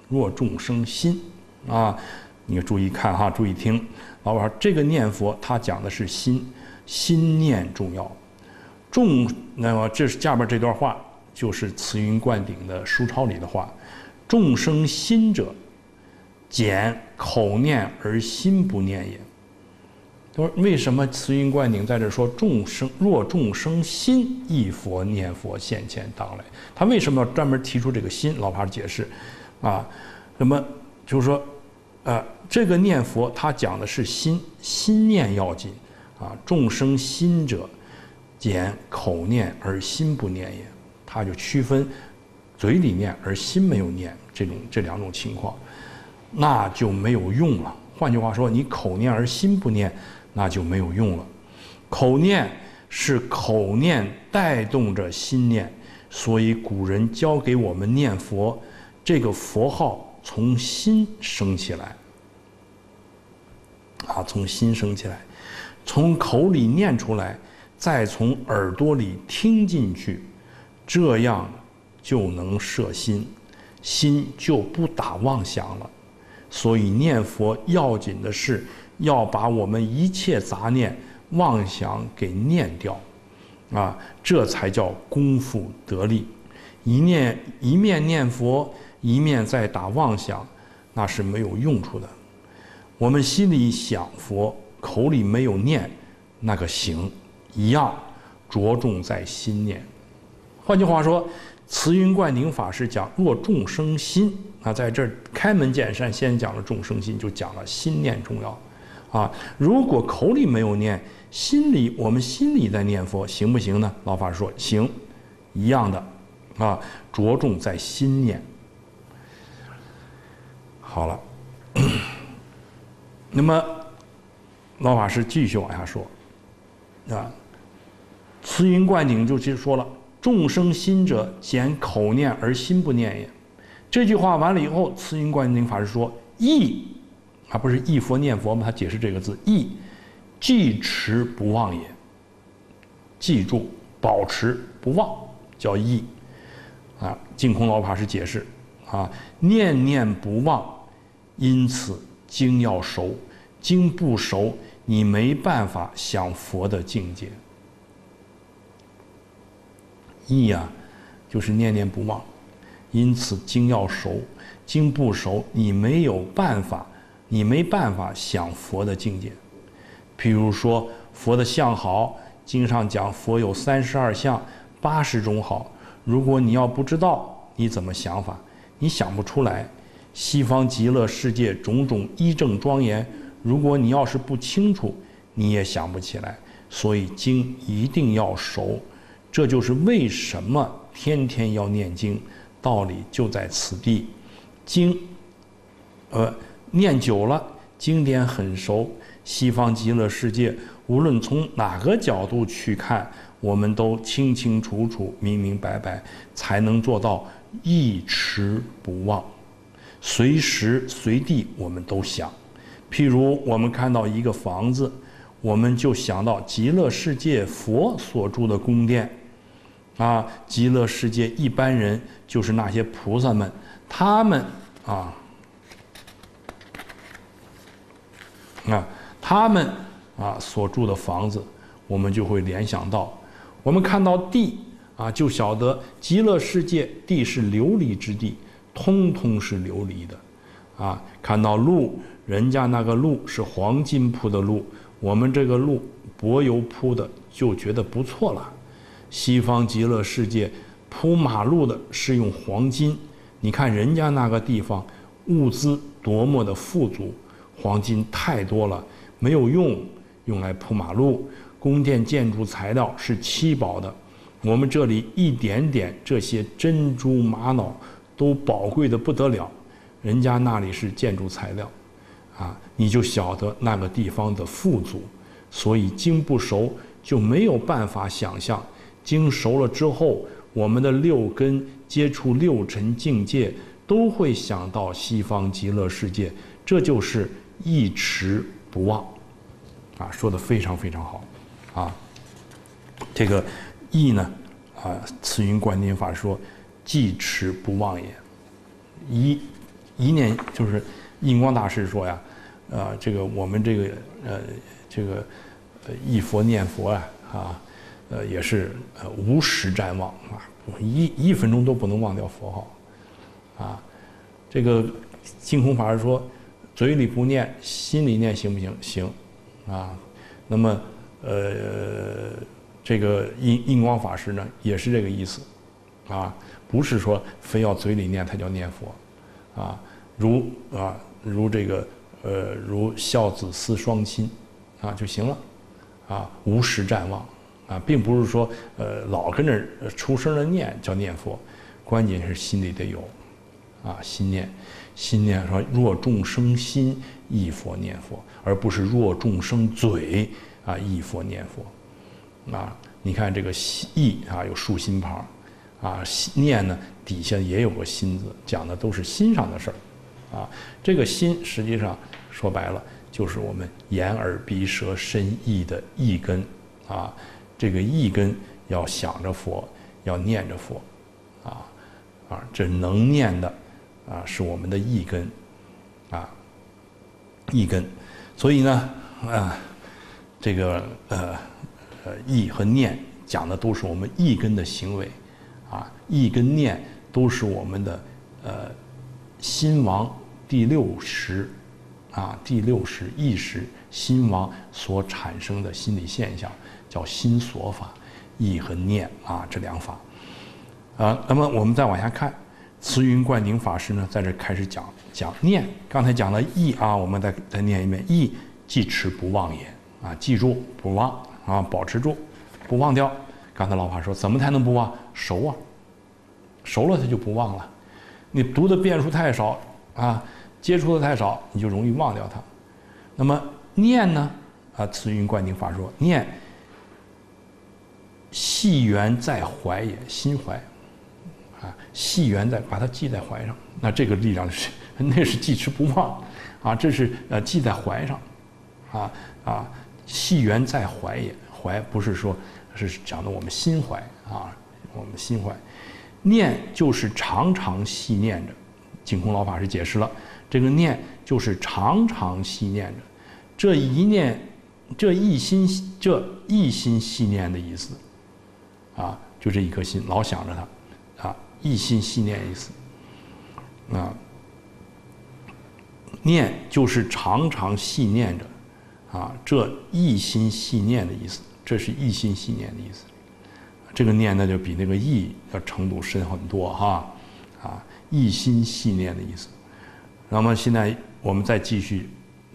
[SPEAKER 1] 若众生心，啊，你注意看哈，注意听，老板，这个念佛他讲的是心，心念重要。众，那么这是下边这段话，就是慈云灌顶的书抄里的话，众生心者，简口念而心不念也。他说为什么慈云灌顶在这说众生若众生心忆佛念佛现前当来？他为什么要专门提出这个心？老帕解释，啊，那么就是说，呃，这个念佛他讲的是心，心念要紧啊。众生心者，简口念而心不念也。他就区分嘴里念而心没有念这种这两种情况，那就没有用了。换句话说，你口念而心不念。那就没有用了。口念是口念带动着心念，所以古人教给我们念佛，这个佛号从心升起来，啊，从心升起来，从口里念出来，再从耳朵里听进去，这样就能摄心，心就不打妄想了。所以念佛要紧的是。要把我们一切杂念、妄想给念掉，啊，这才叫功夫得力。一念一面念佛，一面在打妄想，那是没有用处的。我们心里想佛，口里没有念，那个行一样，着重在心念。换句话说，慈云灌顶法师讲若众生心，那在这开门见山，先讲了众生心，就讲了心念重要。啊，如果口里没有念，心里我们心里在念佛，行不行呢？老法师说行，一样的，啊，着重在心念。好了，那么老法师继续往下说，啊，慈云灌顶就其实说了：“众生心者，简口念而心不念也。”这句话完了以后，慈云灌顶法师说：“意啊，不是忆佛念佛吗？他解释这个字：意，记持不忘也。记住，保持不忘，叫意。啊，净空老法师解释：啊，念念不忘，因此经要熟，经不熟，你没办法想佛的境界。”意呀，就是念念不忘，因此经要熟，经不熟，你没有办法，你没办法想佛的境界。譬如说佛的相好，经上讲佛有三十二相，八十种好。如果你要不知道，你怎么想法？你想不出来。西方极乐世界种种医正庄严，如果你要是不清楚，你也想不起来。所以经一定要熟。这就是为什么天天要念经，道理就在此地。经，呃，念久了，经典很熟。西方极乐世界，无论从哪个角度去看，我们都清清楚楚、明明白白，才能做到一持不忘，随时随地我们都想。譬如我们看到一个房子，我们就想到极乐世界佛所住的宫殿。啊，极乐世界一般人就是那些菩萨们，他们啊，啊，他们啊所住的房子，我们就会联想到，我们看到地啊，就晓得极乐世界地是琉璃之地，通通是琉璃的，啊，看到路，人家那个路是黄金铺的路，我们这个路柏油铺的，就觉得不错了。西方极乐世界铺马路的是用黄金，你看人家那个地方物资多么的富足，黄金太多了，没有用，用来铺马路。宫殿建筑材料是七宝的，我们这里一点点这些珍珠玛瑙都宝贵的不得了，人家那里是建筑材料，啊，你就晓得那个地方的富足。所以经不熟就没有办法想象。经熟了之后，我们的六根接触六尘境界，都会想到西方极乐世界，这就是一持不忘，啊，说的非常非常好，啊，这个意呢，啊，慈云观音法说，记持不忘也，一一念就是印光大师说呀，啊，这个我们这个呃这个呃忆佛念佛啊，啊。呃，也是呃无时瞻望啊，一一分钟都不能忘掉佛号，啊，这个净空法师说，嘴里不念，心里念行不行？行，啊，那么呃，这个印印光法师呢，也是这个意思，啊，不是说非要嘴里念才叫念佛，啊，如啊如这个呃如孝子思双亲，啊就行了，啊无时瞻望。啊，并不是说，呃，老跟着出声的念叫念佛，关键是心里得有，啊，心念，心念说若众生心忆佛念佛，而不是若众生嘴啊忆佛念佛，啊，你看这个忆啊有竖心旁，啊念呢底下也有个心字，讲的都是心上的事儿，啊，这个心实际上说白了就是我们眼耳鼻舌身意的意根，啊。这个意根要想着佛，要念着佛，啊，啊，这能念的，啊，是我们的意根，啊，意根，所以呢，啊，这个呃呃意和念讲的都是我们意根的行为，啊，意跟念都是我们的呃心王第六识，啊，第六识意识心王所产生的心理现象。叫心所法，意和念啊，这两法，啊，那么我们再往下看，慈云灌顶法师呢，在这开始讲讲念。刚才讲了意啊，我们再再念一遍：意记持不忘也啊，记住不忘啊，保持住，不忘掉。刚才老法说，怎么才能不忘？熟啊，熟了他就不忘了。你读的遍数太少啊，接触的太少，你就容易忘掉它。那么念呢？啊，慈云灌顶法说念。系缘在怀也，心怀，啊，系缘在把它系在怀上，那这个力量是 那是记持不忘，啊，这是呃系在怀上，啊啊，系缘在怀也，怀不是说是讲的我们心怀啊，我们心怀，念就是常常系念着，净空老法师解释了，这个念就是常常系念着，这一念。这一心，这一心系念的意思，啊，就这一颗心，老想着它，啊，一心系念意思，啊，念就是常常系念着，啊，这一心系念的意思，这是一心系念的意思，这个念那就比那个意要程度深很多哈，啊，一心系念的意思。那么现在我们再继续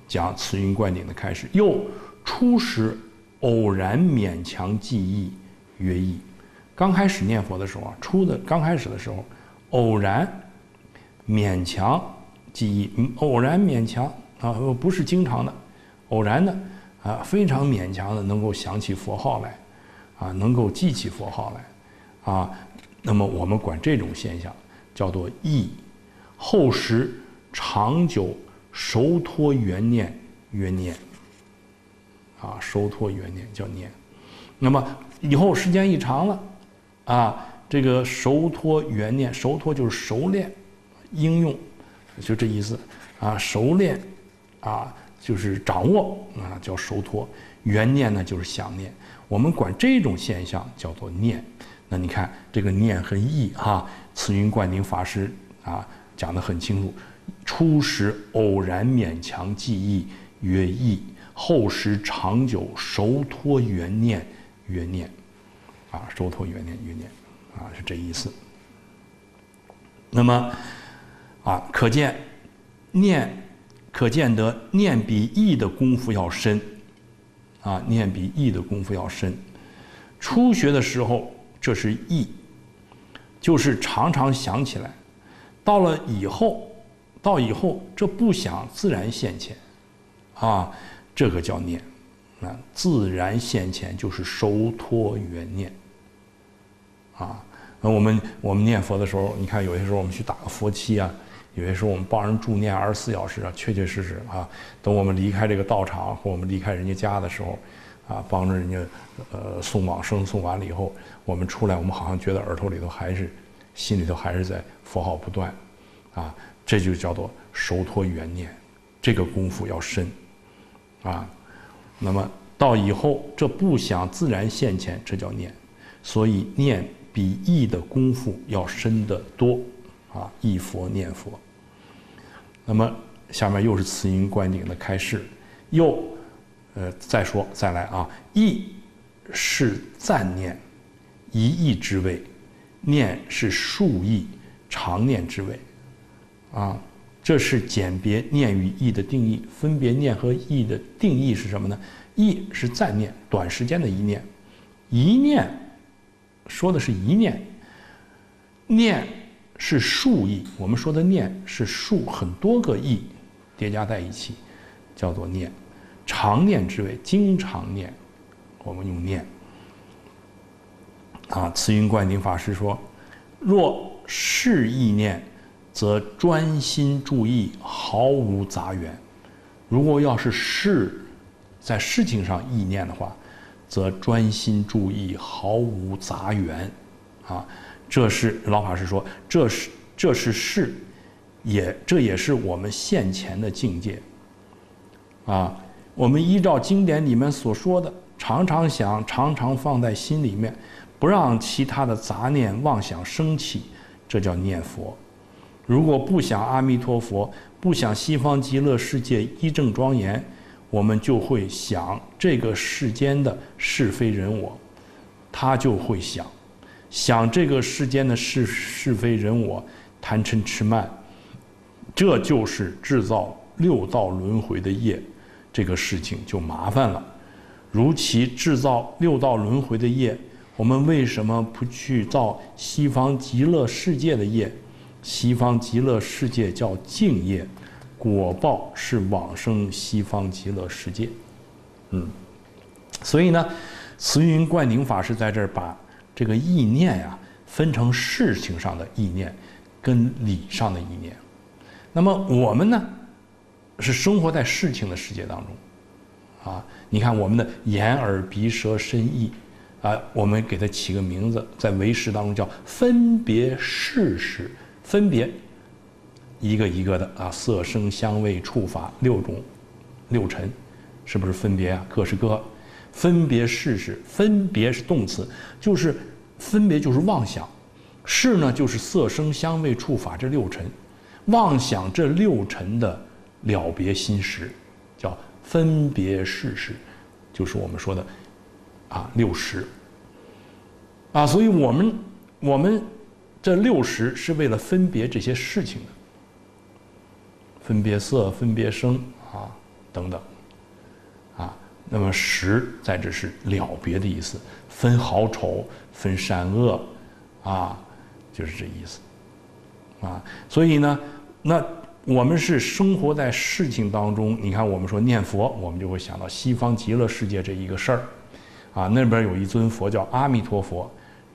[SPEAKER 1] 讲慈云灌顶的开始，又。初时偶然勉强记忆，曰意。刚开始念佛的时候啊，初的刚开始的时候，偶然勉强记忆，偶然勉强啊，不是经常的，偶然的啊，非常勉强的能够想起佛号来，啊，能够记起佛号来，啊，那么我们管这种现象叫做意。后时长久熟托元念，曰念。啊，熟托元念叫念，那么以后时间一长了，啊，这个熟托元念，熟托就是熟练，应用，就这意思，啊，熟练，啊，就是掌握，啊，叫熟托，缘念呢就是想念，我们管这种现象叫做念。那你看这个念和意，哈，慈云灌顶法师啊讲得很清楚，初时偶然勉强记忆曰意。后时长久熟托缘念，缘念，啊，熟托缘念，缘念，啊，是这意思。那么，啊，可见念，可见得念比意的功夫要深，啊，念比意的功夫要深。初学的时候，这是意，就是常常想起来；到了以后，到以后这不想自然现前，啊。这个叫念，啊，自然现前就是收托缘念，啊，那我们我们念佛的时候，你看有些时候我们去打个佛七啊，有些时候我们帮人助念二十四小时啊，确确实实啊，等我们离开这个道场或我们离开人家家的时候，啊，帮着人家呃送往生送完了以后，我们出来，我们好像觉得耳朵里头还是心里头还是在佛号不断，啊，这就叫做收托缘念，这个功夫要深。啊，那么到以后这不想自然现前，这叫念，所以念比忆的功夫要深得多，啊，忆佛念佛。那么下面又是慈云观顶的开示，又，呃，再说再来啊，忆是暂念，一忆之谓，念是数忆常念之谓，啊。这是简别念与意的定义，分别念和意的定义是什么呢？意是暂念，短时间的一念，一念说的是一念，念是数意。我们说的念是数很多个意叠加在一起，叫做念。常念之谓，经常念，我们用念。啊，慈云观顶法师说：若是意念。则专心注意，毫无杂缘。如果要是事，在事情上意念的话，则专心注意，毫无杂缘。啊，这是老法师说，这是这是事，也这也是我们现前的境界。啊，我们依照经典里面所说的，常常想，常常放在心里面，不让其他的杂念妄想升起，这叫念佛。如果不想阿弥陀佛，不想西方极乐世界一正庄严，我们就会想这个世间的是非人我，他就会想，想这个世间的是是非人我，贪嗔痴慢，这就是制造六道轮回的业，这个事情就麻烦了。如其制造六道轮回的业，我们为什么不去造西方极乐世界的业？西方极乐世界叫净业，果报是往生西方极乐世界。嗯，所以呢，慈云灌顶法师在这儿把这个意念呀分成事情上的意念跟理上的意念。那么我们呢，是生活在事情的世界当中，啊，你看我们的眼耳鼻舌身意，啊，我们给它起个名字，在唯识当中叫分别事实，分别一个一个的啊，色声香味触法六种六尘，是不是分别啊？各是各。分别事实，分别是动词，就是分别就是妄想，事呢就是色声香味触法这六尘，妄想这六尘的了别心识，叫分别事实，就是我们说的啊六识。啊，所以我们我们这六识是为了分别这些事情的，分别色，分别声啊等等。那么识在这是了别的意思，分好丑，分善恶，啊，就是这意思，啊，所以呢，那我们是生活在事情当中。你看，我们说念佛，我们就会想到西方极乐世界这一个事儿，啊，那边有一尊佛叫阿弥陀佛，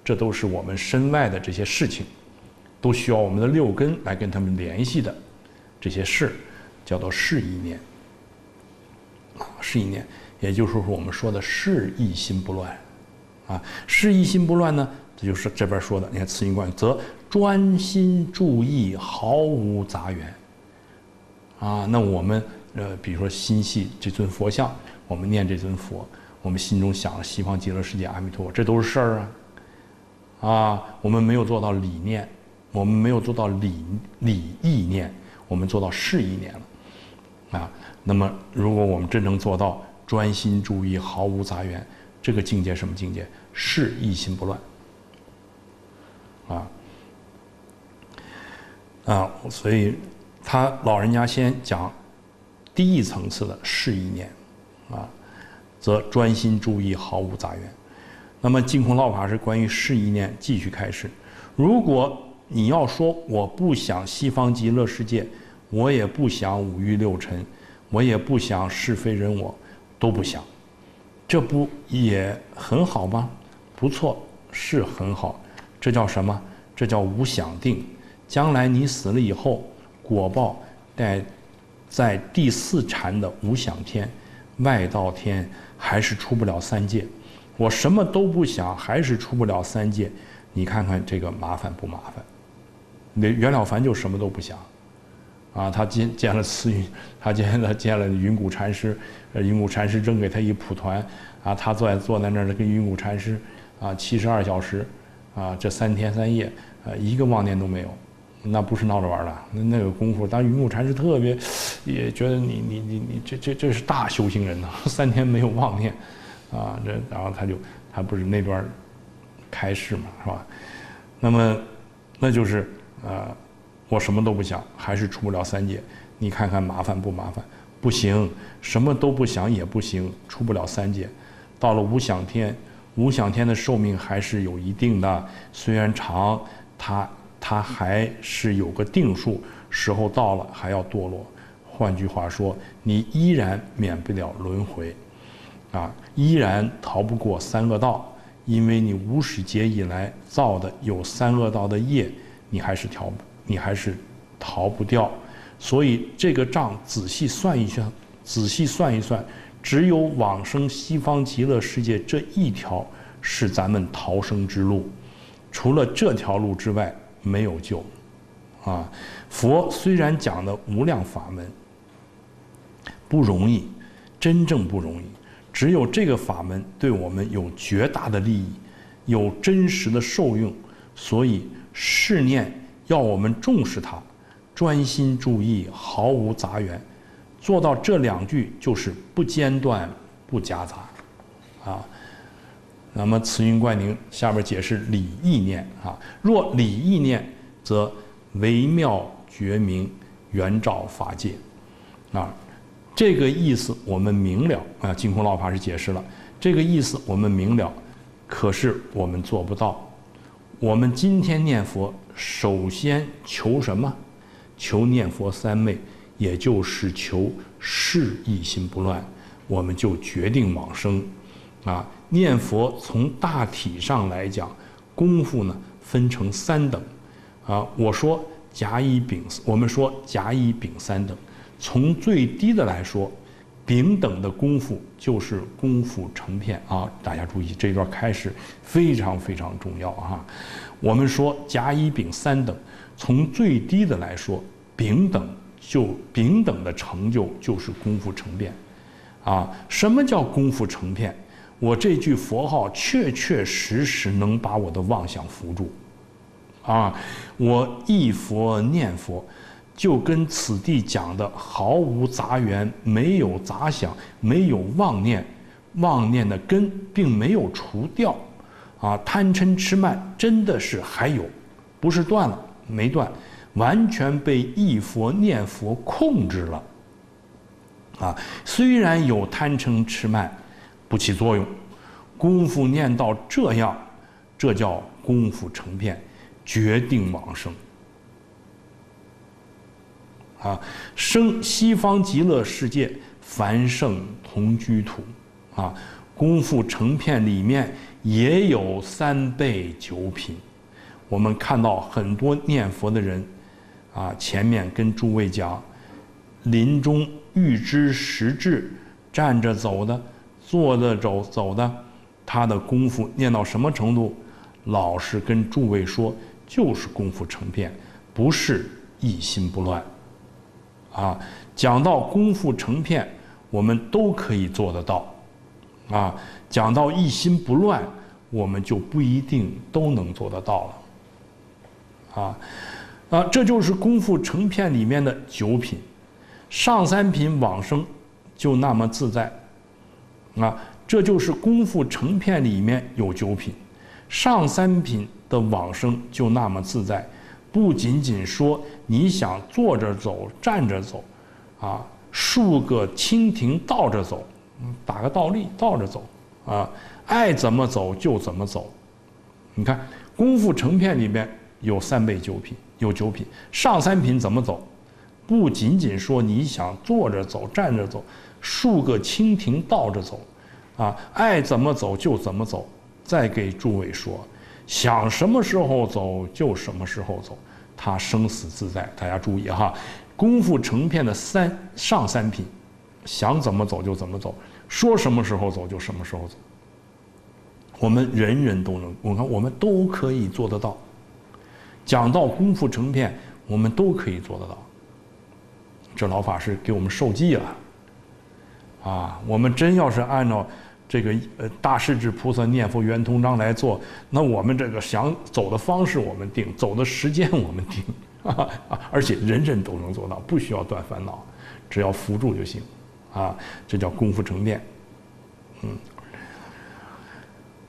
[SPEAKER 1] 这都是我们身外的这些事情，都需要我们的六根来跟他们联系的这些事，叫做事意念，啊，事意念。也就是说，我们说的是一心不乱，啊，是一心不乱呢，这就是这边说的。你看慈云观，则专心注意，毫无杂缘。啊，那我们呃，比如说心系这尊佛像，我们念这尊佛，我们心中想了西方极乐世界阿弥陀佛，这都是事儿啊。啊，我们没有做到理念，我们没有做到理理意念，我们做到事意念了。啊，那么如果我们真能做到。专心注意，毫无杂缘，这个境界什么境界？是一心不乱。啊啊，所以他老人家先讲低一层次的是意念，啊，则专心注意，毫无杂缘。那么净空老法师关于是意念继续开始。如果你要说我不想西方极乐世界，我也不想五欲六尘，我也不想是非人我。都不想，这不也很好吗？不错，是很好。这叫什么？这叫无想定。将来你死了以后，果报在在第四禅的无想天、外道天，还是出不了三界。我什么都不想，还是出不了三界。你看看这个麻烦不麻烦？那袁了凡就什么都不想。啊，他见见了慈云，他见了见了云谷禅师，呃，云谷禅师扔给他一蒲团，啊，他坐在坐在那儿跟云谷禅师，啊，七十二小时，啊，这三天三夜，呃，一个妄念都没有，那不是闹着玩的，那那个功夫，当云谷禅师特别，也觉得你你你你这这这是大修行人呐，三天没有妄念，啊，这然后他就他不是那段开示嘛，是吧？那么那就是啊。我什么都不想，还是出不了三界。你看看麻烦不麻烦？不行，什么都不想也不行，出不了三界。到了无想天，无想天的寿命还是有一定的，虽然长，它它还是有个定数，时候到了还要堕落。换句话说，你依然免不了轮回，啊，依然逃不过三恶道，因为你无始劫以来造的有三恶道的业，你还是逃。你还是逃不掉，所以这个账仔细算一算，仔细算一算，只有往生西方极乐世界这一条是咱们逃生之路，除了这条路之外没有救。啊，佛虽然讲的无量法门不容易，真正不容易，只有这个法门对我们有绝大的利益，有真实的受用，所以试念。要我们重视它，专心注意，毫无杂缘，做到这两句就是不间断、不夹杂，啊。那么慈云观宁下边解释理意念啊，若理意念，则微妙觉明，圆照法界，啊，这个意思我们明了啊。净空老法师解释了这个意思，我们明了，可是我们做不到。我们今天念佛。首先求什么？求念佛三昧，也就是求事一心不乱，我们就决定往生。啊，念佛从大体上来讲，功夫呢分成三等，啊，我说甲乙丙，我们说甲乙丙三等，从最低的来说，丙等的功夫就是功夫成片。啊，大家注意这段开始非常非常重要啊，我们说甲乙丙三等，从最低的来说，丙等就丙等的成就就是功夫成片，啊，什么叫功夫成片？我这句佛号确确实实能把我的妄想扶住，啊，我忆佛念佛，就跟此地讲的毫无杂缘，没有杂想，没有妄念，妄念的根并没有除掉，啊，贪嗔痴慢真的是还有，不是断了，没断，完全被一佛念佛控制了，啊，虽然有贪嗔痴慢。不起作用，功夫念到这样，这叫功夫成片，决定往生。啊，生西方极乐世界，凡圣同居土。啊，功夫成片里面也有三倍九品。我们看到很多念佛的人，啊，前面跟诸位讲，临终预知时至，站着走的。坐着走走的，他的功夫念到什么程度？老实跟诸位说，就是功夫成片，不是一心不乱。啊，讲到功夫成片，我们都可以做得到。啊，讲到一心不乱，我们就不一定都能做得到了。啊，啊，这就是功夫成片里面的九品，上三品往生就那么自在。啊，这就是功夫成片里面有九品，上三品的往生就那么自在，不仅仅说你想坐着走、站着走，啊，竖个蜻蜓倒着走，打个倒立倒着走，啊，爱怎么走就怎么走。你看功夫成片里面有三倍九品，有九品，上三品怎么走？不仅仅说你想坐着走、站着走。数个蜻蜓倒着走，啊，爱怎么走就怎么走。再给诸位说，想什么时候走就什么时候走，他生死自在。大家注意哈，功夫成片的三上三品，想怎么走就怎么走，说什么时候走就什么时候走。我们人人都能，我看我们都可以做得到。讲到功夫成片，我们都可以做得到。这老法师给我们受记了。啊，我们真要是按照这个呃大势至菩萨念佛圆通章来做，那我们这个想走的方式我们定，走的时间我们定，啊，而且人人都能做到，不需要断烦恼，只要扶住就行，啊，这叫功夫成片，嗯，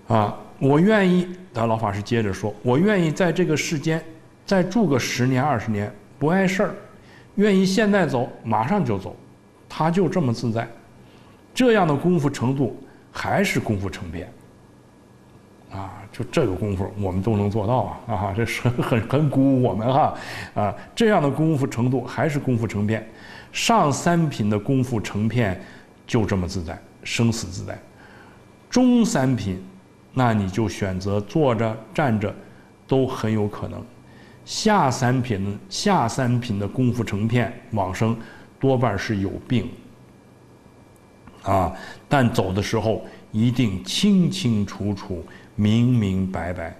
[SPEAKER 1] 啊，我愿意，咱老法师接着说，我愿意在这个世间再住个十年二十年，不碍事儿，愿意现在走，马上就走，他就这么自在。这样的功夫程度还是功夫成片，啊，就这个功夫我们都能做到啊，啊，这是很很鼓舞我们哈，啊，这样的功夫程度还是功夫成片，上三品的功夫成片就这么自在，生死自在，中三品，那你就选择坐着站着都很有可能，下三品下三品的功夫成片往生多半是有病。啊！但走的时候一定清清楚楚、明明白白，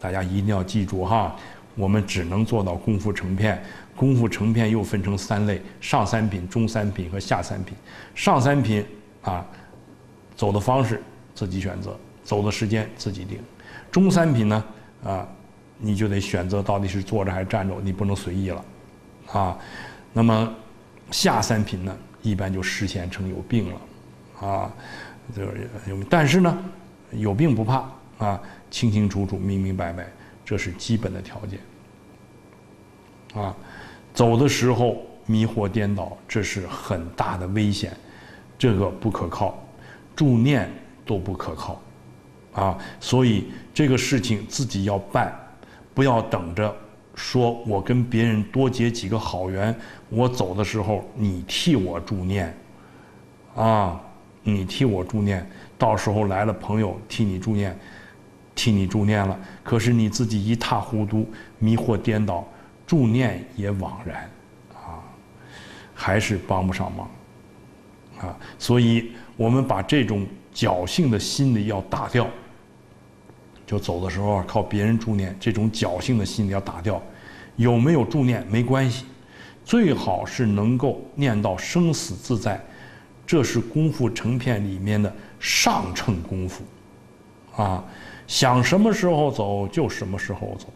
[SPEAKER 1] 大家一定要记住哈。我们只能做到功夫成片，功夫成片又分成三类：上三品、中三品和下三品。上三品啊，走的方式自己选择，走的时间自己定；中三品呢，啊，你就得选择到底是坐着还是站着，你不能随意了，啊。那么下三品呢？一般就实现成有病了，啊，就是有，但是呢，有病不怕啊，清清楚楚、明明白白，这是基本的条件。啊，走的时候迷惑颠倒，这是很大的危险，这个不可靠，助念都不可靠，啊，所以这个事情自己要办，不要等着。说我跟别人多结几个好缘，我走的时候你替我助念，啊，你替我助念，到时候来了朋友替你助念，替你助念了，可是你自己一塌糊涂，迷惑颠倒，助念也枉然，啊，还是帮不上忙，啊，所以我们把这种侥幸的心理要打掉。就走的时候靠别人助念，这种侥幸的心理要打掉。有没有助念没关系，最好是能够念到生死自在，这是功夫成片里面的上乘功夫，啊，想什么时候走就什么时候走，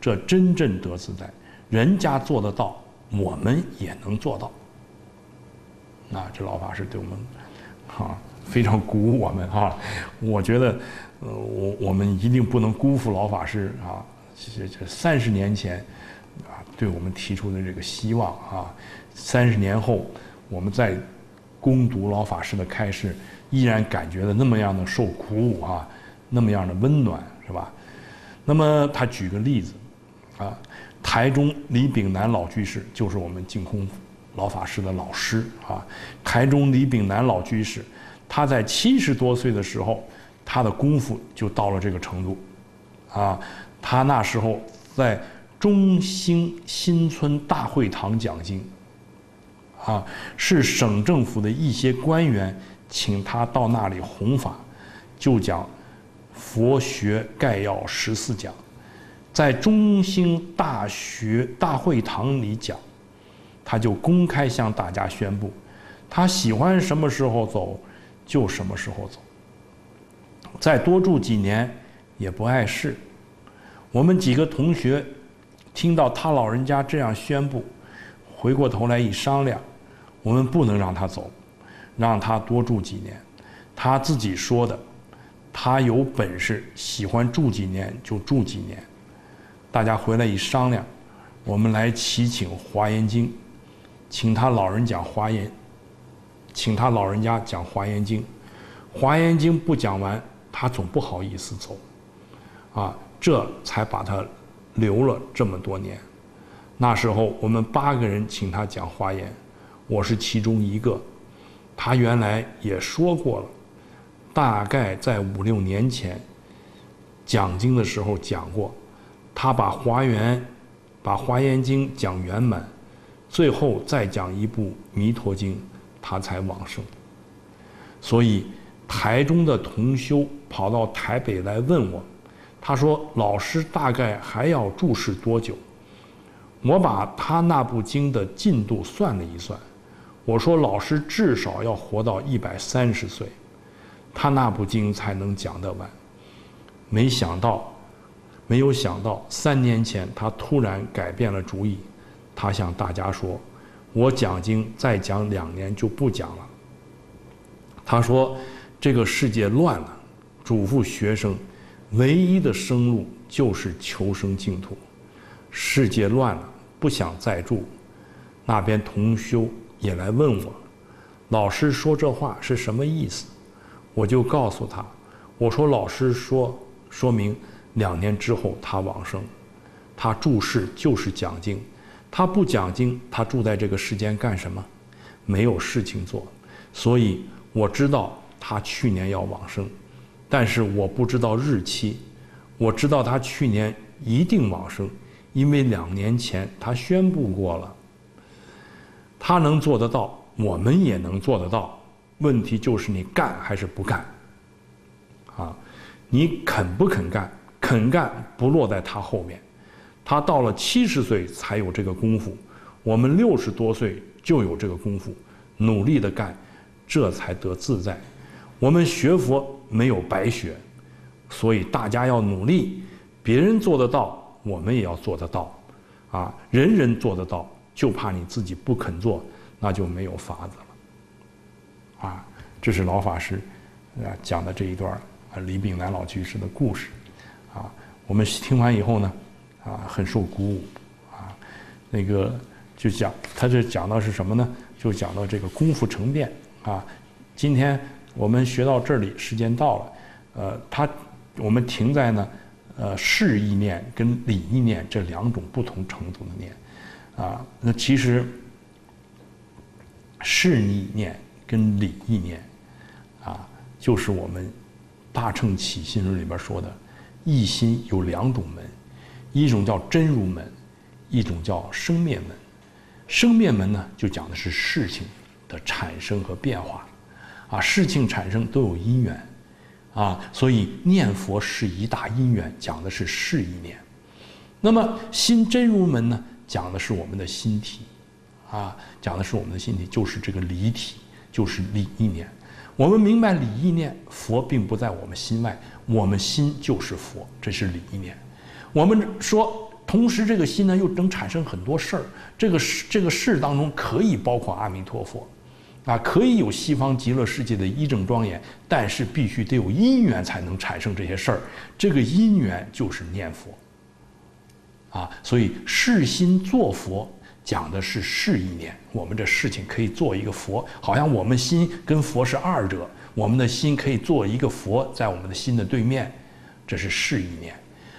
[SPEAKER 1] 这真正得自在。人家做得到，我们也能做到。那这老法师对我们，哈，非常鼓舞我们哈。我觉得。呃，我我们一定不能辜负老法师啊！这这三十年前啊，对我们提出的这个希望啊，三十年后我们在攻读老法师的开示，依然感觉的那么样的受鼓舞啊，那么样的温暖，是吧？那么他举个例子啊，台中李炳南老居士就是我们净空老法师的老师啊。台中李炳南老居士，他在七十多岁的时候。他的功夫就到了这个程度，啊，他那时候在中兴新村大会堂讲经，啊，是省政府的一些官员请他到那里弘法，就讲《佛学概要》十四讲，在中兴大学大会堂里讲，他就公开向大家宣布，他喜欢什么时候走就什么时候走。再多住几年也不碍事。我们几个同学听到他老人家这样宣布，回过头来一商量，我们不能让他走，让他多住几年。他自己说的，他有本事，喜欢住几年就住几年。大家回来一商量，我们来祈请《华严经》，请他老人讲《华严》，请他老人家讲《华严经》，《华严经》不讲完。他总不好意思走，啊，这才把他留了这么多年。那时候我们八个人请他讲华严，我是其中一个。他原来也说过了，大概在五六年前讲经的时候讲过，他把华严、把华严经讲圆满，最后再讲一部弥陀经，他才往生。所以。台中的同修跑到台北来问我，他说：“老师大概还要住世多久？”我把他那部经的进度算了一算，我说：“老师至少要活到一百三十岁，他那部经才能讲得完。”没想到，没有想到，三年前他突然改变了主意，他向大家说：“我讲经再讲两年就不讲了。”他说。这个世界乱了，嘱咐学生，唯一的生路就是求生净土。世界乱了，不想再住。那边同修也来问我，老师说这话是什么意思？我就告诉他，我说老师说，说明两年之后他往生，他住世就是讲经，他不讲经，他住在这个世间干什么？没有事情做，所以我知道。他去年要往生，但是我不知道日期。我知道他去年一定往生，因为两年前他宣布过了。他能做得到，我们也能做得到。问题就是你干还是不干？啊，你肯不肯干？肯干不落在他后面。他到了七十岁才有这个功夫，我们六十多岁就有这个功夫，努力的干，这才得自在。我们学佛没有白学，所以大家要努力。别人做得到，我们也要做得到。啊，人人做得到，就怕你自己不肯做，那就没有法子了。啊，这是老法师啊讲的这一段啊李炳南老居士的故事。啊，我们听完以后呢，啊很受鼓舞。啊，那个就讲他这讲到是什么呢？就讲到这个功夫成变。啊，今天。我们学到这里，时间到了，呃，他我们停在呢，呃，事意念跟理意念这两种不同程度的念，啊，那其实事意念跟理意念，啊，就是我们大乘起心论里边说的，一心有两种门，一种叫真如门，一种叫生灭门。生灭门呢，就讲的是事情的产生和变化，啊，事情产生都有因缘，啊，所以念佛是一大因缘，讲的是事意念。那么心真如门呢，讲的是我们的心体，啊，讲的是我们的心体，就是这个离体，就是理意念。我们明白理意念，佛并不在我们心外，我们心就是佛，这是理意念。我们说。同时，这个心呢又能产生很多事儿。这个事，这个事当中可以包括阿弥陀佛，啊，可以有西方极乐世界的一正庄严，但是必须得有因缘才能产生这些事儿。这个因缘就是念佛，啊，所以事心做佛讲的是事意念。我们这事情可以做一个佛，好像我们心跟佛是二者，我们的心可以做一个佛，在我们的心的对面，这是事意念。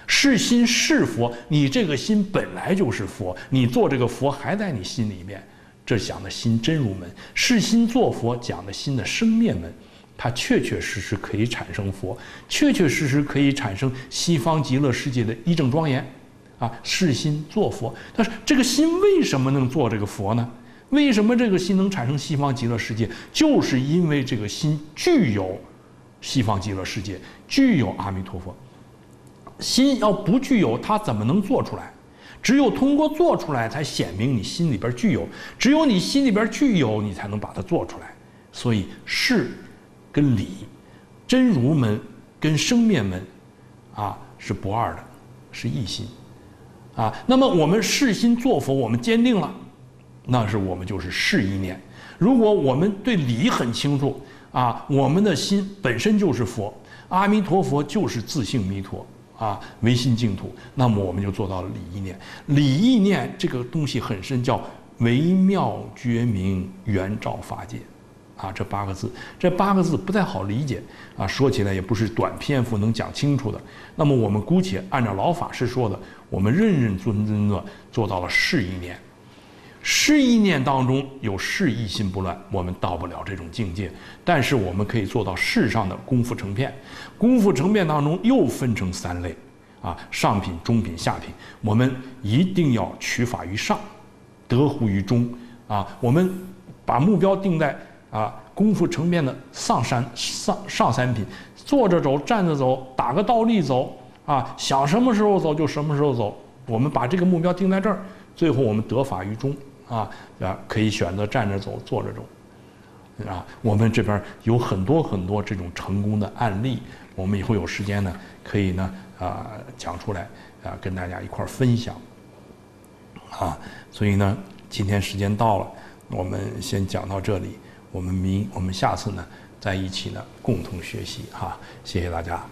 [SPEAKER 1] 是心是佛，你这个心本来就是佛，你做这个佛还在你心里面，这讲的心真如门。是心做佛讲的心的生灭门，它确确实实可以产生佛，确确实实可以产生西方极乐世界的一正庄严，啊，是心做佛。但是这个心为什么能做这个佛呢？为什么这个心能产生西方极乐世界？就是因为这个心具有西方极乐世界，具有阿弥陀佛。心要不具有，它怎么能做出来？只有通过做出来，才显明你心里边具有。只有你心里边具有，你才能把它做出来。所以事跟理，真如门跟生灭门，啊是不二的，是一心。啊，那么我们是心做佛，我们坚定了，那是我们就是是一念。如果我们对理很清楚，啊，我们的心本身就是佛，阿弥陀佛就是自性弥陀。啊，唯心净土，那么我们就做到了理意念。理意念这个东西很深，叫微妙觉明圆照法界，啊，这八个字，这八个字不太好理解啊，说起来也不是短篇幅能讲清楚的。那么我们姑且按照老法师说的，我们认认真真的做到了是意念。是意念当中有是意心不乱，我们到不了这种境界，但是我们可以做到世上的功夫成片。功夫成片当中又分成三类，啊，上品、中品、下品。我们一定要取法于上，得乎于中，啊，我们把目标定在啊功夫成片的上三上上三品，坐着走、站着走、打个倒立走，啊，想什么时候走就什么时候走。我们把这个目标定在这儿，最后我们得法于中。啊啊，可以选择站着走、坐着走，啊，我们这边有很多很多这种成功的案例，我们以后有时间呢，可以呢啊讲出来啊，跟大家一块儿分享。啊，所以呢，今天时间到了，我们先讲到这里，我们明我们下次呢，在一起呢共同学习哈，谢谢大家。